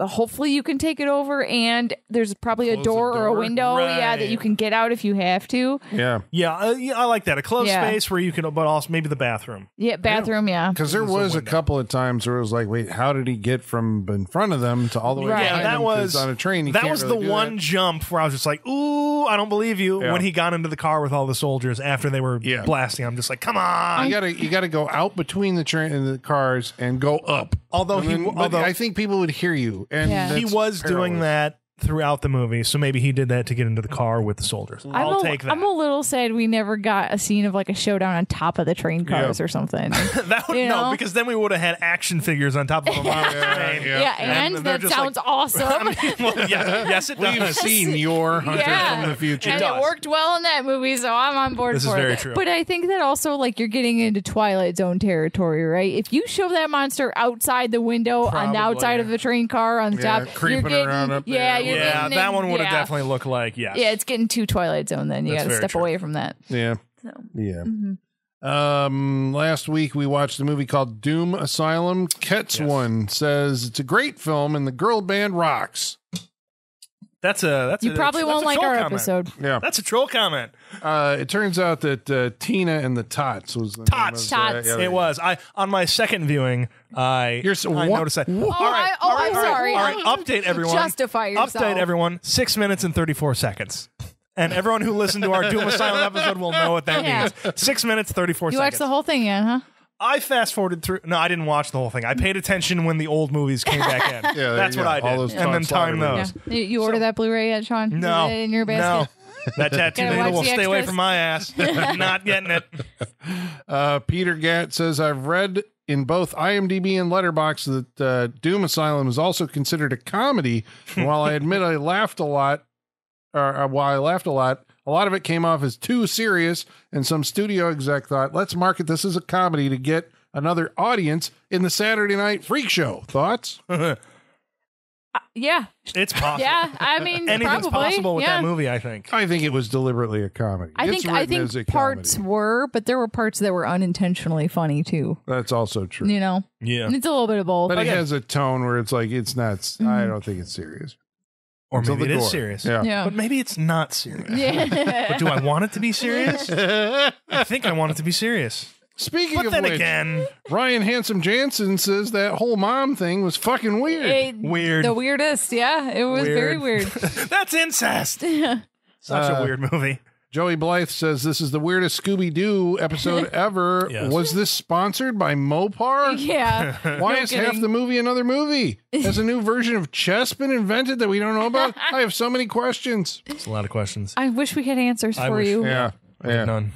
hopefully you can take it over, and there's probably a Close the door, or a door. window, yeah, that you can get out if you have to. Yeah, Yeah, uh, yeah, I like that. A closed Yeah. space where you can, but also maybe the bathroom. Yeah, bathroom, yeah. because there There's a was a couple of times where it was like, wait, how did he get from in front of them to all the way Right. behind Yeah, that was on a train. You that can't was really the one that. jump where I was just like, "Ooh, I don't believe you." Yeah. When he got into the car with all the soldiers after they were Yeah. blasting, I'm just like, "Come on!" You gotta you gotta go out between the train and the cars and go up. Although And he, then- although I think people would hear you, and Yeah. he that's was doing that throughout the movie, so maybe he did that to get into the car with the soldiers. I'm I'll a, take that. I'm a little sad we never got a scene of like a showdown on top of the train cars Yeah. or something. that would you no, know? because then we would have had action figures on top of a monster train. yeah. yeah, And and, they're that just sounds like- awesome. well, yeah, yes, it We've does. seen your Hunter Yeah. from the future. and does. it worked well in that movie, so I'm on board This is for very it. true. But I think that also like you're getting into Twilight Zone territory, right? If you show that monster outside the window on the Probably. outside of the train car on the Yeah, top, creeping you're getting, around up yeah, there. You're yeah, getting that one would have yeah. definitely looked like yeah. Yeah, it's getting too Twilight Zone. Then you got to step true. away from that. Yeah, So. yeah. Mhm. Um, last week we watched a movie called Doom Asylum. Ketz Yes. one says it's a great film and the girl band rocks. That's a that's You a, probably that's won't a like our comment. episode. Yeah. That's a troll comment. Uh, it turns out that uh, Tina and the Tots was the name Tots. uh, Tots. yeah, It was. I on my second viewing, I You're so- I what? noticed that. What? All right, Oh, I- oh, all right, I'm all right, sorry. All right, update everyone. Justify yourself. Update everyone. Six minutes and thirty four seconds. And everyone who listened to our Doom Asylum episode will know what that Yeah. means. Six minutes, thirty four You seconds. watched the whole thing, yeah, huh? I fast forwarded through. No, I didn't watch the whole thing. I paid attention when the old movies came back in. there That's you what go. I did. All those and then time movies. those. Yeah. You, you order that Blu-ray yet, Sean? No, Is it in your basket? no. That tattoo Gotta needle watch will the stay away extras. from my ass. Not getting it. Uh, Peter Gatt says, I've read in both IMDb and Letterboxd that uh, Doom Asylum is also considered a comedy. And while I admit I laughed a lot, or uh, while I laughed a lot, a lot of it came off as too serious, and some studio exec thought, let's market this as a comedy to get another audience in the Saturday Night Freak Show. Thoughts? Yeah. It's possible. Yeah. I mean, Anything's probably. possible with yeah. that movie, I think. I think it was deliberately a comedy. I It's think I written as a think parts comedy. were, but there were parts that were unintentionally funny too. That's also true. You know, Yeah. And it's a little bit of both. But it Again- has a tone where it's like it's not. Mm-hmm. I don't think it's serious. Or Until maybe the it is gore. serious. Yeah. yeah. But maybe it's not serious. yeah. But do I want it to be serious? I think I want it to be serious. Speaking But of then which, again, Ryan Handsome Jansen says that whole mom thing was fucking weird. It- weird. The weirdest. Yeah. It was very weird. That's incest. Such Uh, a weird movie. Joey Blythe says this is the weirdest Scooby Doo episode ever. Yes. Was this sponsored by Mopar? yeah. Why No is half the movie another movie? Has a new version of chess been invented that we don't know about? I have so many questions. It's a lot of questions. I wish we had answers I for wish- you. Yeah. Yeah. None.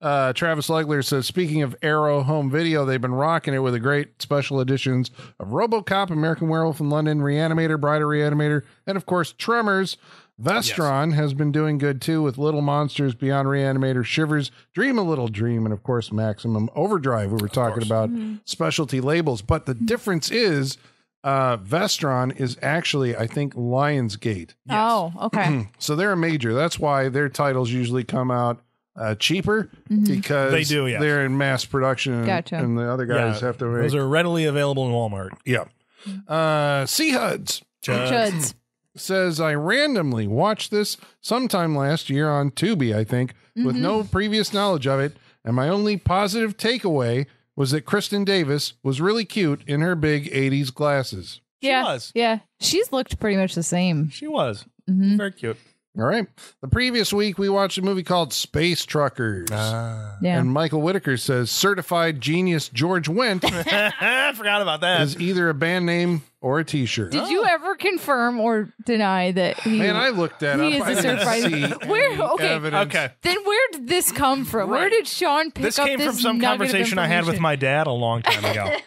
Uh, Travis Legler says, speaking of Arrow home video, they've been rocking it with the great special editions of Robocop, American Werewolf in London, Reanimator, Bride of Reanimator, and of course, Tremors. Vestron has been doing good too with Little Monsters, Beyond Reanimator, Shivers, Dream a Little Dream, and of course, Maximum Overdrive. We were talking about specialty labels, but the difference is uh, Vestron is actually, I think, Lionsgate. Oh, okay. So they're a major. That's why their titles usually come out uh, cheaper because They do, yeah. They're in mass production, and, Gotcha. and the other guys Yeah, have to. Make, Those are readily available in Walmart. yeah. Uh, Sea Huds Chuds. says I randomly watched this sometime last year on Tubi, I think, with no Mm-hmm. previous knowledge of it, and my only positive takeaway was that Kristin Davis was really cute in her big '80s glasses. She yeah. was. Yeah. She's looked pretty much the same. She was. Mhm. Very cute. All right. The previous week we watched a movie called Space Truckers. Ah. Yeah. And Michael Whitaker says certified genius George Wendt I forgot about that. is either a band name or a t-shirt. Did you ever confirm or deny that he Man, I looked that he up. is I a certified- see Where- okay. evidence. Okay. Then where did this come from? Where did Sean pick This up came this came from some conversation I had with my dad a long time ago.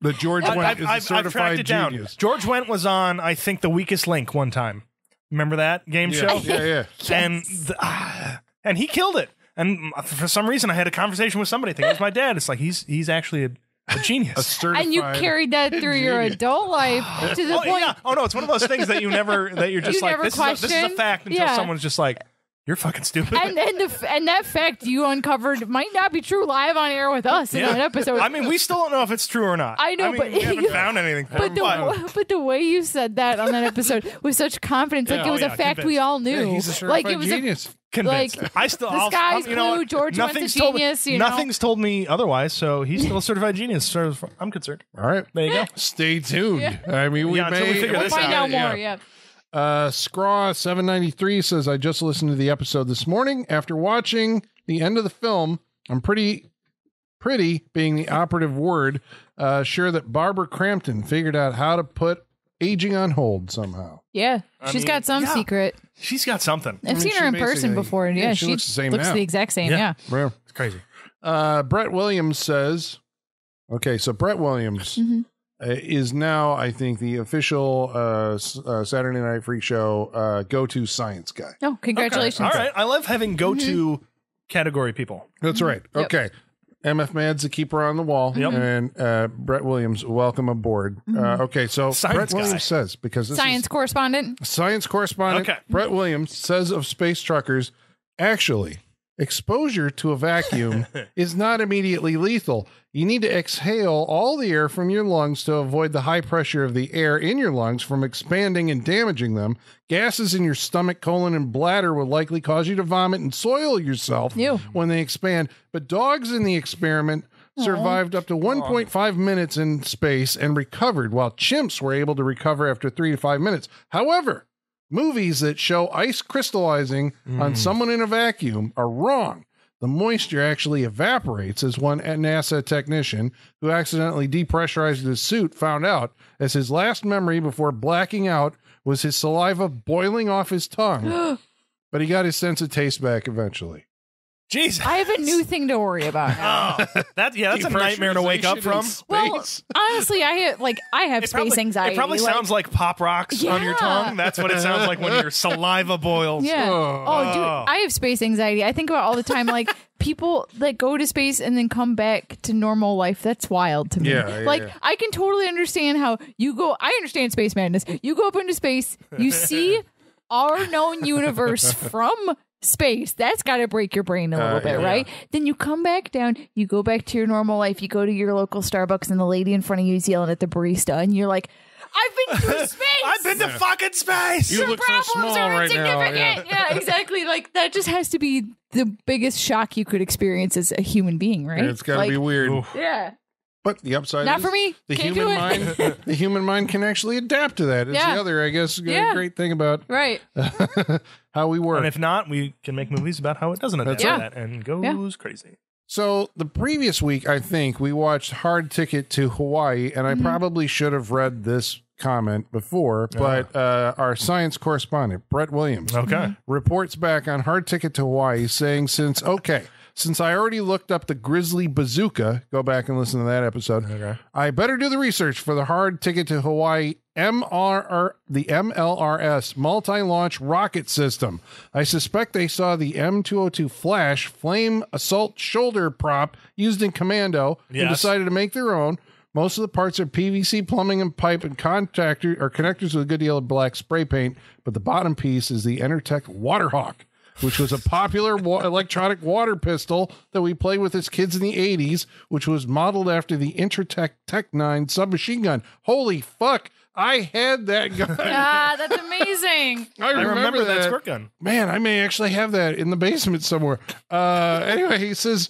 The George I've, Wendt I've, is a I've, I've tracked certified it down. genius. George Wendt was on, I think, The Weakest Link one time. Remember that game Yeah, show? yeah, yeah. And the, ah, and he killed it. And for some reason, I had a conversation with somebody. I think it was my dad. It's like he's he's actually a, a A genius. certified. and you carried that through your adult life to the oh, point. yeah. oh no, it's one of those things that you never that you're just You like never this is, a, this is a fact until Yeah. someone's just like you're fucking stupid. And and the and that fact you uncovered might not be true live on air with us in Yeah. an episode. I mean, we still don't know if it's true or not. I know, mean, but we haven't you- found anything. but the w- but the way you said that on that episode with such confidence, like Yeah. it Oh, was yeah, a fact we convinced. all knew. Yeah, he's a like certified it was a genius. convinced. like, I still the I'll, sky's I'll, you know, blue, what? George Wendt's a nothing's told, genius, you know? Nothing's told me otherwise, so he's still a certified genius. So I'm concerned. All right. There you go. Stay tuned. I mean, we Yeah, until may we figure we'll this find out, out more. Yeah. Uh, Scraw seven ninety three says I just listened to the episode this morning. After watching the end of the film, I'm pretty, pretty being the operative word, uh, sure that Barbara Crampton figured out how to put aging on hold somehow. Yeah, I she's mean, got some yeah. secret. She's got something. I've mean, seen her in person before. and yeah, Yeah, she looks the same looks now. the exact same. Yeah. Yeah. It's crazy. Uh, Brett Williams says, okay, so Brett Williams Mhm. Uh, is now, I think, the official uh, s- uh, Saturday Night Freak Show uh, go to science guy. Oh, congratulations! All right. I love having go to category people. That's right. Yep. Okay. MF Mad's the keeper on the wall, Yep. and uh, Brett Williams, welcome aboard. Uh, okay, so Science Brett guy. Williams says because this Science correspondent. is science correspondent. Okay. Brett Williams says of space truckers, actually, exposure to a vacuum is not immediately lethal. You need to exhale all the air from your lungs to avoid the high pressure of the air in your lungs from expanding and damaging them. Gases in your stomach, colon, and bladder will likely cause you to vomit and soil yourself Ew. when they expand. But dogs in the experiment survived up to 1.5 minutes in space and recovered, while chimps were able to recover after three to five minutes. However, movies that show ice crystallizing on mm. someone in a vacuum are wrong. The moisture actually evaporates, as one NASA technician who accidentally depressurized his suit found out, as his last memory before blacking out was his saliva boiling off his tongue. but he got his sense of taste back eventually. Jesus. I have a new thing to worry about. now. Oh, that yeah, that's a nightmare to wake up from. Well, honestly, I have, like I have It space probably, anxiety. It probably like- sounds like pop rocks on your tongue. That's what it sounds like when your saliva boils. Yeah. Oh. Oh, dude, I have space anxiety. I think about all the time, like people that go to space and then come back to normal life. That's wild to me. Yeah, yeah, like yeah. I can totally understand how you go. I understand space madness. You go up into space, you see our known universe from space. That's got to break your brain a little Uh, bit, yeah. right? Then you come back down, you go back to your normal life, you go to your local Starbucks, and the lady in front of you is yelling at the barista, and you're like, I've been through space. I've been to fucking space. You Your look so problems small are right insignificant. Yeah. exactly. Like that just has to be the biggest shock you could experience as a human being, right? It's got to like, be weird. Yeah. But the upside Not is for me. The Can't human mind, the human mind can actually adapt to that. It's Yeah. the other, I guess, Yeah. great thing about Right. how we work. and if not, we can make movies about how it doesn't adapt That's to right. that and goes Yeah. crazy. So the previous week, I think we watched Hard Ticket to Hawaii, and Mm-hmm. I probably should have read this comment before, but uh, our science correspondent Brett Williams Okay. reports back on Hard Ticket to Hawaii, saying since okay, since I already looked up the Grizzly Bazooka, go back and listen to that episode. Okay. I better do the research for the Hard Ticket to Hawaii MRR, er, the MLRS multi-launch rocket system. I suspect they saw the M202 Flash flame assault shoulder prop used in Commando and decided to make their own. Most of the parts are PVC plumbing and pipe and contactor or connectors with a good deal of black spray paint, but the bottom piece is the Entertech Waterhawk, which was a popular wa- electronic water pistol that we played with as kids in the 80s, which was modeled after the Intratec Tech 9 submachine gun. Holy fuck! I had that gun. Ah, that's amazing. I I remember, remember that that. squirt gun. Man, I may actually have that in the basement somewhere. Uh, anyway, he says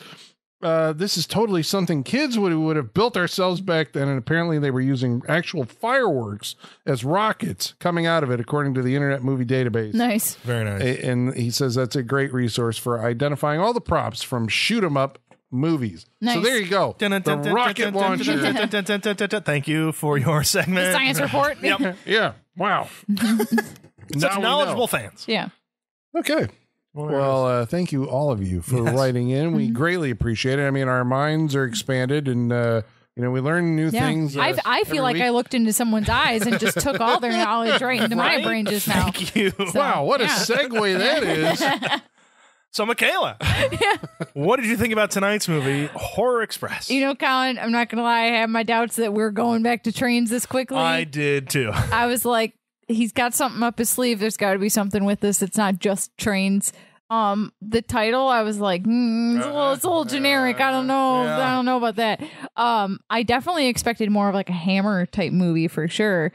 uh, this is totally something kids would would have built ourselves back then, and apparently they were using actual fireworks as rockets coming out of it, according to the Internet Movie Database. Nice. Very nice. A- And he says that's a great resource for identifying all the props from shoot 'em up movies. So there you go. The rocket launcher. Thank you for your segment. The science report. Yep. Yeah. Wow. Such Now we knowledgeable know. fans. Yeah. Okay. Well, uh, thank you all of you for Yes. writing in. We Mm-hmm. greatly appreciate it. I mean, our minds are expanded, and uh, you know, we learn new Yeah. things. Uh, I I feel like week. I looked into someone's eyes and just took all their knowledge right into my brain just now. Thank you. So, Wow, what a segue that is! So, Michaela, what did you think about tonight's movie, Horror Express? You know, Colin, I'm not gonna lie, I have my doubts that we're going back to trains this quickly. I did too. I was like, he's got something up his sleeve. There's got to be something with this. It's not just trains. Um, the title, I was like, hmm, it's, a little, it's a little generic. I don't know. Yeah. I don't know about that. Um, I definitely expected more of like a Hammer type movie for sure.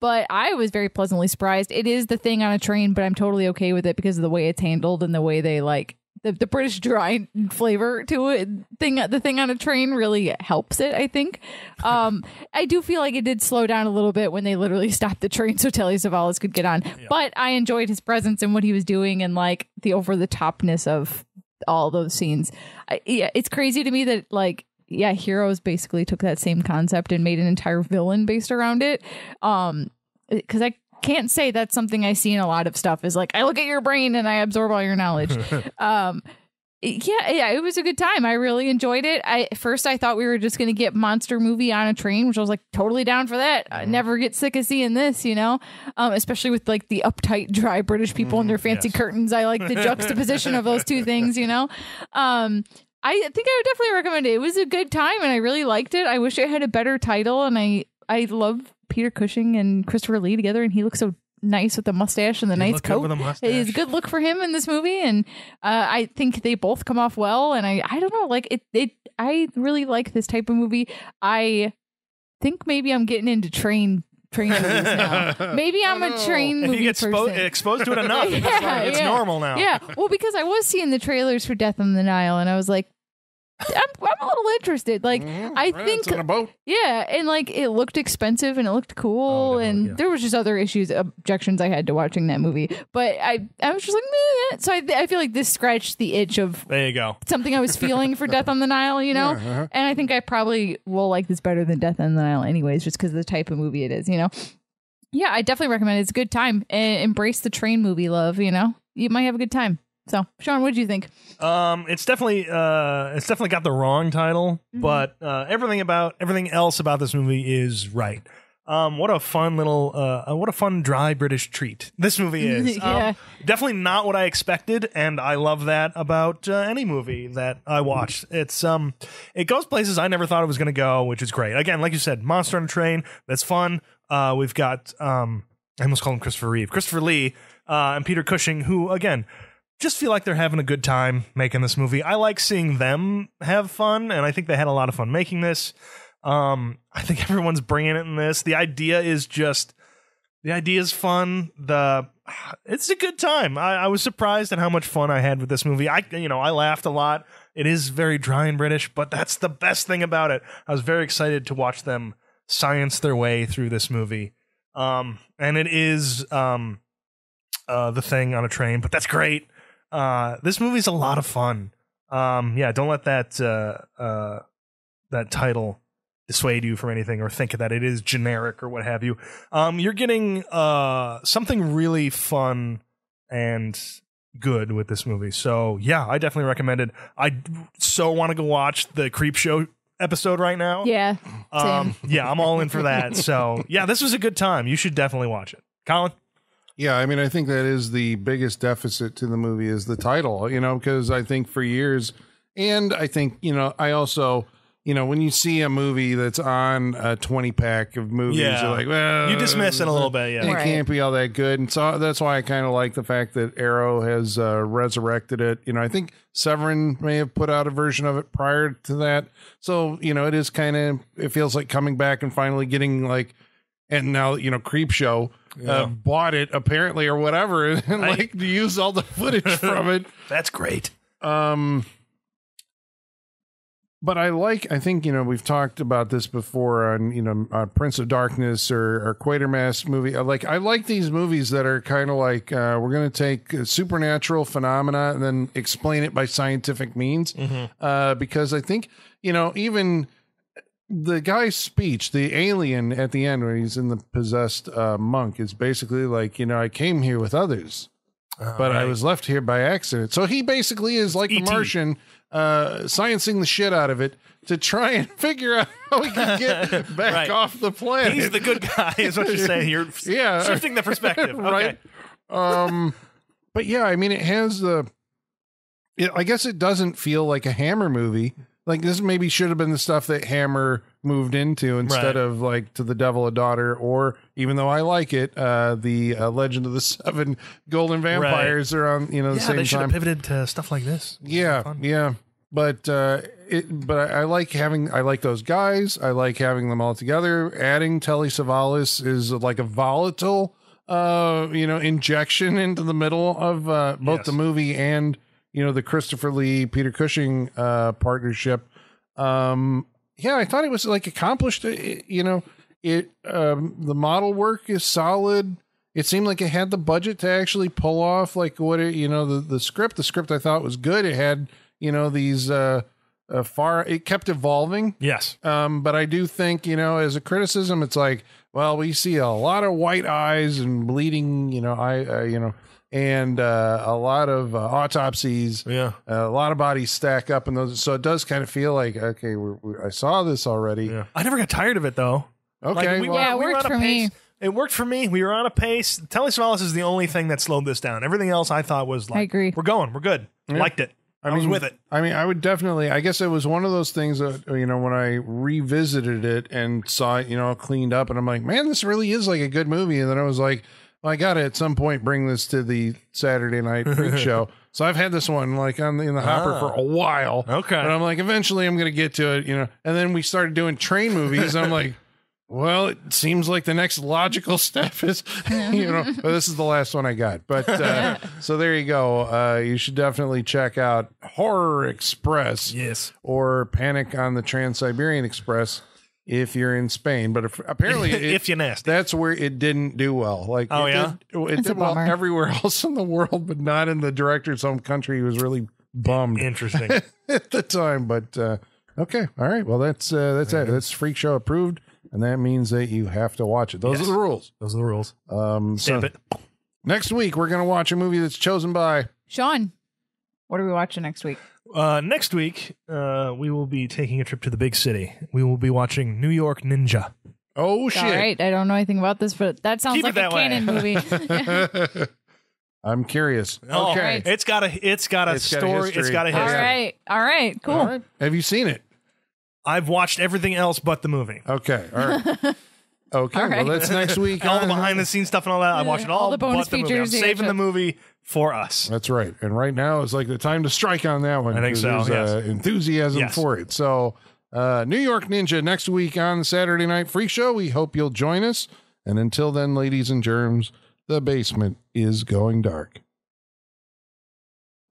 But I was very pleasantly surprised. It is the thing on a train, but I'm totally okay with it because of the way it's handled and the way they like the, the British dry flavor to it. Thing the thing on a train really helps it. I think. Um, I do feel like it did slow down a little bit when they literally stopped the train so Telly Savalas could get on. But I enjoyed his presence and what he was doing and like the over the topness of all those scenes. I, yeah, it's crazy to me that like yeah, Heroes basically took that same concept and made an entire villain based around it. Um, because I can't say that's something I see in a lot of stuff. Is like I look at your brain and I absorb all your knowledge. um, yeah, yeah, it was a good time. I really enjoyed it. I first I thought we were just gonna get monster movie on a train, which I was like totally down for that. I never get sick of seeing this, you know. Um, especially with like the uptight, dry British people and their fancy yes. curtains. I like the juxtaposition of those two things, you know. Um, I think I would definitely recommend it. It was a good time and I really liked it. I wish it had a better title and I I love Peter Cushing and Christopher Lee together and he looks so nice with the mustache and the He nice good coat. with a mustache. It's a good look for him in this movie and uh, I think they both come off well and I I don't know like it it I really like this type of movie. I think maybe I'm getting into train train movies now. Maybe I'm Oh, a no. train If movie you get spo- person. exposed to it enough, it's, Yeah, it's yeah. normal now. Yeah, well, because I was seeing the trailers for Death on the Nile, and I was like, I'm, I'm a little interested. Like, Mhm. I Rats think, on a boat. yeah, and like it looked expensive and it looked cool, Oh, definitely, and yeah. there was just other issues, objections I had to watching that movie. But I, I was just like, Meh. so I, I feel like this scratched the itch of There you go. something I was feeling for Death on the Nile, you know. Yeah, uh-huh. And I think I probably will like this better than Death on the Nile, anyways, just because of the type of movie it is, you know. Yeah, I definitely recommend it. It's a good time. And embrace the train movie love, you know. You might have a good time. So, Sean, what did you think? Um, it's definitely uh, it's definitely got the wrong title, Mm-hmm. but uh, everything about everything else about this movie is right. Um, what a fun little, uh, uh, what a fun dry British treat this movie is. Yeah. Um, definitely not what I expected, and I love that about uh, any movie that I watch. It's um, it goes places I never thought it was going to go, which is great. Again, like you said, Monster on a Train. That's fun. Uh, we've got um, I almost call him Christopher Reeve, Christopher Lee, uh, and Peter Cushing, who again just feel like they're having a good time making this movie. I like seeing them have fun, and I think they had a lot of fun making this. Um, I think everyone's bringing it in this. The idea is just the idea is fun. The it's a good time. I, I was surprised at how much fun I had with this movie. I you know I laughed a lot. It is very dry and British, but that's the best thing about it. I was very excited to watch them science their way through this movie. Um, and it is um, uh, the thing on a train, but that's great. Uh, this movie's a lot of fun. Um, yeah, don't let that uh, uh, that title dissuade you from anything or think that it is generic or what have you. Um, you're getting uh, something really fun and good with this movie. So yeah, I definitely recommend it. I so want to go watch the Creep Show episode right now. Yeah. Um, yeah, I'm all in for that. So yeah, this was a good time. You should definitely watch it. Colin. Yeah, I mean, I think that is the biggest deficit to the movie is the title, you know, because I think for years, and I think, you know, I also, you know, when you see a movie that's on a 20 pack of movies, Yeah. you're like, well, You dismiss it a little bit, yeah. It Right. can't be all that good. And so that's why I kind of like the fact that Arrow has uh, resurrected it. You know, I think Severin may have put out a version of it prior to that. So, you know, it is kind of, it feels like coming back and finally getting like, and now, you know, Creep Show uh, bought it apparently or whatever and I- like to use all the footage from it. That's great. Um, but I like. I think you know we've talked about this before on you know uh, Prince of Darkness or, or Quatermass movie. I like. I like these movies that are kind of like uh, we're going to take a supernatural phenomena and then explain it by scientific means. Uh, because I think you know even the guy's speech, the alien at the end when he's in the possessed uh, monk, is basically like you know I came here with others but I was left here by accident. So he basically is like the Martian, uh, sciencing the shit out of it to try and figure out how we can get back Right. off the planet. He's the good guy, is what you're saying. You're Yeah. shifting the perspective. Okay. right. Um, but yeah, I mean, it has the. It, I guess it doesn't feel like a Hammer movie. Like this maybe should have been the stuff that Hammer moved into instead Right. of like to the Devil a Daughter, or even though I like it, uh, the uh, Legend of the Seven Golden Vampires are on you know the Yeah, same they should time. have pivoted to stuff like this. Yeah, yeah. But uh, it, but I, I like having I like those guys. I like having them all together. Adding Telly Savalas is like a volatile, uh, you know, injection into the middle of uh, both Yes. the movie and you know the Christopher Lee Peter Cushing uh, partnership. Um, yeah, I thought it was like accomplished. It- you know, it um, the model work is solid. It seemed like it had the budget to actually pull off like what it, you know the the script. The script I thought was good. It had you know these uh, uh far. It kept evolving. Yes. Um, but I do think, you know, as a criticism, it's like, well, we see a lot of white eyes and bleeding, you know, I, uh, you know, and uh, a lot of uh, autopsies, Yeah. a lot of bodies stack up, and those. So it does kind of feel like, okay, we're, we I saw this already. Yeah. I never got tired of it though. Okay, Like, we well, were- Yeah, it we worked on a for me. pace- It worked for me. We were on a pace. Telly Savalas is the only thing that slowed this down. Everything else I thought was like, I agree. We're going. We're good. Liked it. I, was mean, with it. I mean, I would definitely. I guess it was one of those things that you know when I revisited it and saw it, you know, cleaned up, and I'm like, man, this really is like a good movie. And then I was like, well, I got to at some point bring this to the Saturday Night Freak Show. So I've had this one like on the, in the hopper for a while. Ah. Okay. and I'm like, eventually I'm going to get to it, you know. And then we started doing train movies. and I'm like. Well, it seems like the next logical step is, you know, well, this is the last one I got. But uh, so there you go. Uh, you should definitely check out Horror Express Yes. or Panic on the Trans Siberian Express if you're in Spain. But if, apparently, it, if you nasty. that's where it didn't do well. Like, Oh, it yeah? did, it That's a did well bummer. everywhere else in the world, but not in the director's home country. He was really bummed Interesting. at the time. But uh, okay, all right. Well, that's uh, that's it. That's Freak Show approved, and that means that you have to watch it. Those Yes. are the rules. Those are the rules. Um, so it. next week we're gonna watch a movie that's chosen by. Sean, what are we watching next week? Uh, next week, uh, we will be taking a trip to the big city. We will be watching New York Ninja. Oh shit! All right, I don't know anything about this, but that sounds Keep it like a that way. Cannon movie. I'm curious. Oh, okay. right. It's got a it's got a It's got a story. history. it's got a All All history. right, all right, cool. All right. Have you seen it? I've watched everything else but the movie. Okay. All right. Okay. All right. Well, that's next week. all the on- behind the scenes stuff and all that. I watched it all, All the bonus but the movie. I'm features, yeah, saving sure. the movie for us. That's right. And right now is like the time to strike on that one. I think so, There's uh, enthusiasm Yes. for it. So, uh, New York Ninja next week on Saturday Night Freak Show. We hope you'll join us. And until then, ladies and germs, the basement is going dark.